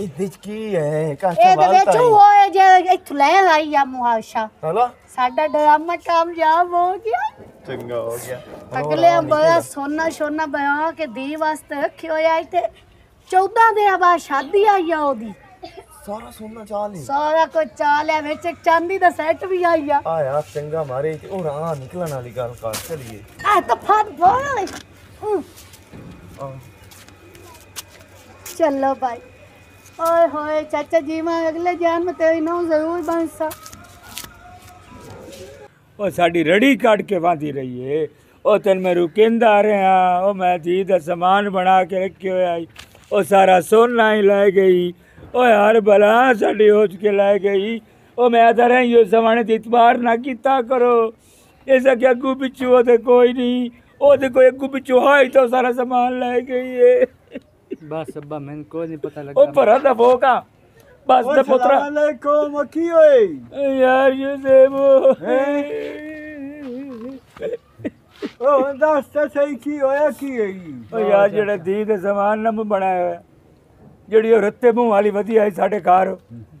ਇਹਦੇ ਚ ਕੀ ਹੈ ਕਾਸ਼ਾ ਇਹਦੇ ਵਿੱਚ ਹੋਏ ਜੇ ਇੱਥੋਂ ਲੈ ਆਈ ਆ ਮੁਹਾਸ਼ਾ ਹਲਾ ਸਾਡਾ ਡਰਾਮਾ ਕਾਮਯਾਬ ਹੋ ਗਿਆ ਚੰਗਾ ਹੋ ਗਿਆ ਅਗਲੇ ਬੜਾ ਸੋਨਾ ਸੋਨਾ ਬਣਾ ਕੇ ਦੀ ਵਾਸਤੇ ਰੱਖਿਓ ਹੋਇਆ ਤੇ 14 ਦਿਨਾਂ ਬਾਅਦ ਸ਼ਾਦੀ ਆਈ ਆ ਉਹਦੀ ਸਾਰਾ ਸੋਨਾ ਚਾਹ ਲਈ ਸਾਰਾ ਕੁਝ ਚਾਲਿਆ ਵਿੱਚ ਇੱਕ ਚਾਂਦੀ ਦਾ ਸੈੱਟ ਵੀ ਆਈ ਆ ਆਇਆ ਚੰਗਾ ਮਾਰੇ ਤੇ ਉਹ ਰਾਹ ਨਿਕਲਣ ਵਾਲੀ ਗੱਲ ਕਰ ਚਲੀਏ ਆ ਤਾਂ ਫੜ ਫੜ ਹੂੰ, ਆਹ, ਚਲੋ ਭਾਈ ਓਏ ਹੋਏ ਚਾਚਾ ਜੀ ਮੈਂ ਅਗਲੇ ਜਾਨ में तेरी नौ जरूर बन सा ਉਹ ਸਾਡੀ ਰੜੀ ਕੱਢ ਕੇ ਵਾਂਦੀ ਰਹੀ ਏ ਉਹ ਤੈਨੂੰ ਮੈਂ ਰੁਕਿੰਦਾ ਰਿਹਾ ਉਹ ਮੈਂ ਧੀ ਦਾ ਸਮਾਨ ਬਣਾ ਕੇ ਰੱਖਿਆ ਹੋਇਆ ਈ। ਉਹ ਸਾਰਾ ਸੋਨਾ ਹੀ ਲੈ ਗਈ ਉਹ ਹਰ ਬਲਾ ਸਾਡੀ ਹੋਚ ਕੇ ਲੈ ਗਈ ਉਹ ਮੈਂ ਤਾਂ ਰਹੀ ਉਹ ਸਮਾਨੇ ਤੇ ਇਤਬਾਰ ਨਾ ਕੀਤਾ ਕਰੋ ਐਸਾ ਕਿ ਅੱਗੂ ਪਿੱਛੂ ਉਹਦੇ ਕੋਈ ਨਹੀਂ ਉਹਦੇ ਕੋਈ ਅੱਗੂ ਪਿੱਛੂ ਹਾਈ ਤਾਂ ਸਾਰਾ ਸਮਾਨ ਲੈ ਗਈ ਏ ਬਸ ਅੱਬਾ ਮੈਨੂੰ ਕੋਈ ਨਹੀਂ ਪਤਾ ਉਹ ਲੱਗਾ ਭਰਾ ਦਾ ਫੋਕਾ ਬਸ ਤੇ ਪੁੱਤਰਾ ਅਲੈਕੁਮ ਕੀ ਹੋਏ ਯਾਰ ਯੂਸੇਫ ਉਹ ਦੱਸ ਤਾਂ ਸਹੀ ਕੀ ਹੋਇਆ ਕੀ ਹੈ ਜੀ ਉਹ ਯਾਰ ਜਿਹੜਾ ਦੀ ਦੇ ਸਮਾਨ ਨਾ ਬਣਾਇਆ ਹੋਇਆ ਜਿਹੜੀ ਉਹ ਰੱਤੇ ਮੂੰਹ ਵਾਲੀ ਵਧੀਆ ਹੈ ਸਾਡੇ ਘਰ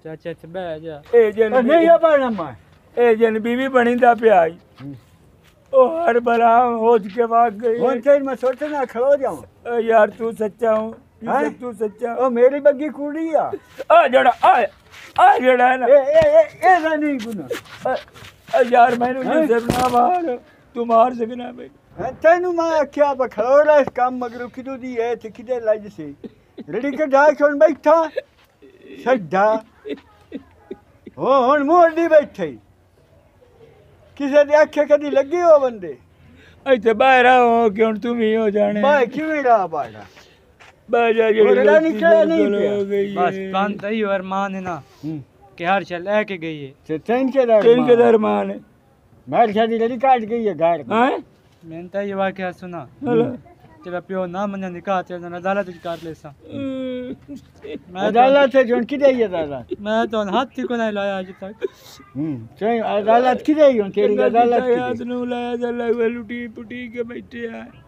ਚਾਚਾ ਚ ਬਹਿ ਜਾ ਇਹ ਜਨ ਉਹ ਨਹੀਂ ਆ ਬਾਣਾ ਮੈਂ ਇਹ ਜਨ ਬੀਵੀ ਬਣੀਂਦਾ ਪਿਆ ਈ। ਉਹ ਹਰ ਬਲਾ ਹੋਜ ਕੇ ਭਾਗ ਗਈ ਹੁਣ ਤੇ ਮੈਂ ਸੋਚਣਾ ਖੜੋ ਜਾਵਾਂ ਓ ਯਾਰ ਤੂੰ ਸੱਚਾ ਹੂੰ ਹੈਂ? ਤੂੰ ਸੱਚਾ ਉਹ ਮੇਰੀ ਬੱਗੀ ਕੁੜੀ ਆ ਆ ਜਿਹੜਾ ਆ ਆ ਜਿਹੜਾ ਹੈ ਨਾ ਇਹ ਇਹ ਇਹ ਇਹਦਾ ਨਹੀਂ ਗੁਨਾ ਆ- ਆ ਯਾਰ ਮੈਨੂੰ ਯੂਸਫ ਨਾ ਮਾਰ ਤੂੰ ਮਾਰ ਸਕਣਾ ਬਈ ਤੈਨੂੰ ਮੈਂ ਆਖਿਆ ਬਾ ਖੜੋ ਰਹਿ ਇਸ ਕੰਮ ਮਗਰ ਕਿਦੋਂ ਦੀ ਹੈ ਤੇ ਕਿਦੇ ਲੱਜ ਸੀ ਰੜੀ ਕੇ ਜਾ ਕੇ ਹੁਣ ਬੈਠਾ ਸੱਜਾ ਹੋ ਹੁਣ ਮੋੜੀ ਬੈਠੇ ਕਿਸੇ ਦੇ ਅੱਖੇ ਕਦੀ ਲੱਗੀ ਹੋ ਬੰਦੇ ਇੱਥੇ ਬਾਹਰ ਆਓ ਕਿ ਹੁਣ ਤੂੰ ਵੀ ਹੋ ਜਾਣੇ ਬਾਈ ਕਿਵੇਂ ਰਾ ਬਾੜਾ ਬਹਿ ਜਾ ਜਿਹੜੀ ਉਹਦਾ ਗਲਤੀ ਨਿਕਲਿਆ ਨਹੀਂ ਮੇਰੇ ਕੋਲ ਪਿਆ। ਹੋ ਗਈ ਬਸ ਏ। ਕੰਨ ਤਈ ਅਰਮਾਨ ਹੈ ਨਾ ਹੂੰ ਕਿ ਹਰ ਚਲ ਲੈ ਕੇ ਗਈ ਹੈ ਤੇ ਤੈਨ ਕੇ ਦਾ ਤਿੰਨ ਕੇ ਦਰਮਾਨ ਹੈ ਮੈਂ ਸ਼ਾਦੀ ਲੜੀ ਕਾਟ ਗਈ ਹੈ ਘਰ ਹੈਂ? ਮੈਂ ਤਾਂ ਇਹ ਵਾਕਿਆ तेरा प्यो ना मने निकाह ते ना अदालत की कार लेसा। मैं तो- अदालत से जोन की दई दादा? मैं तो हाथ ही को नहीं लाया आज तक। हम्म चाहे अदालत की दई केड़ी अदालत की हाथ नु लाया जा लुटी पुटी के बैठे है।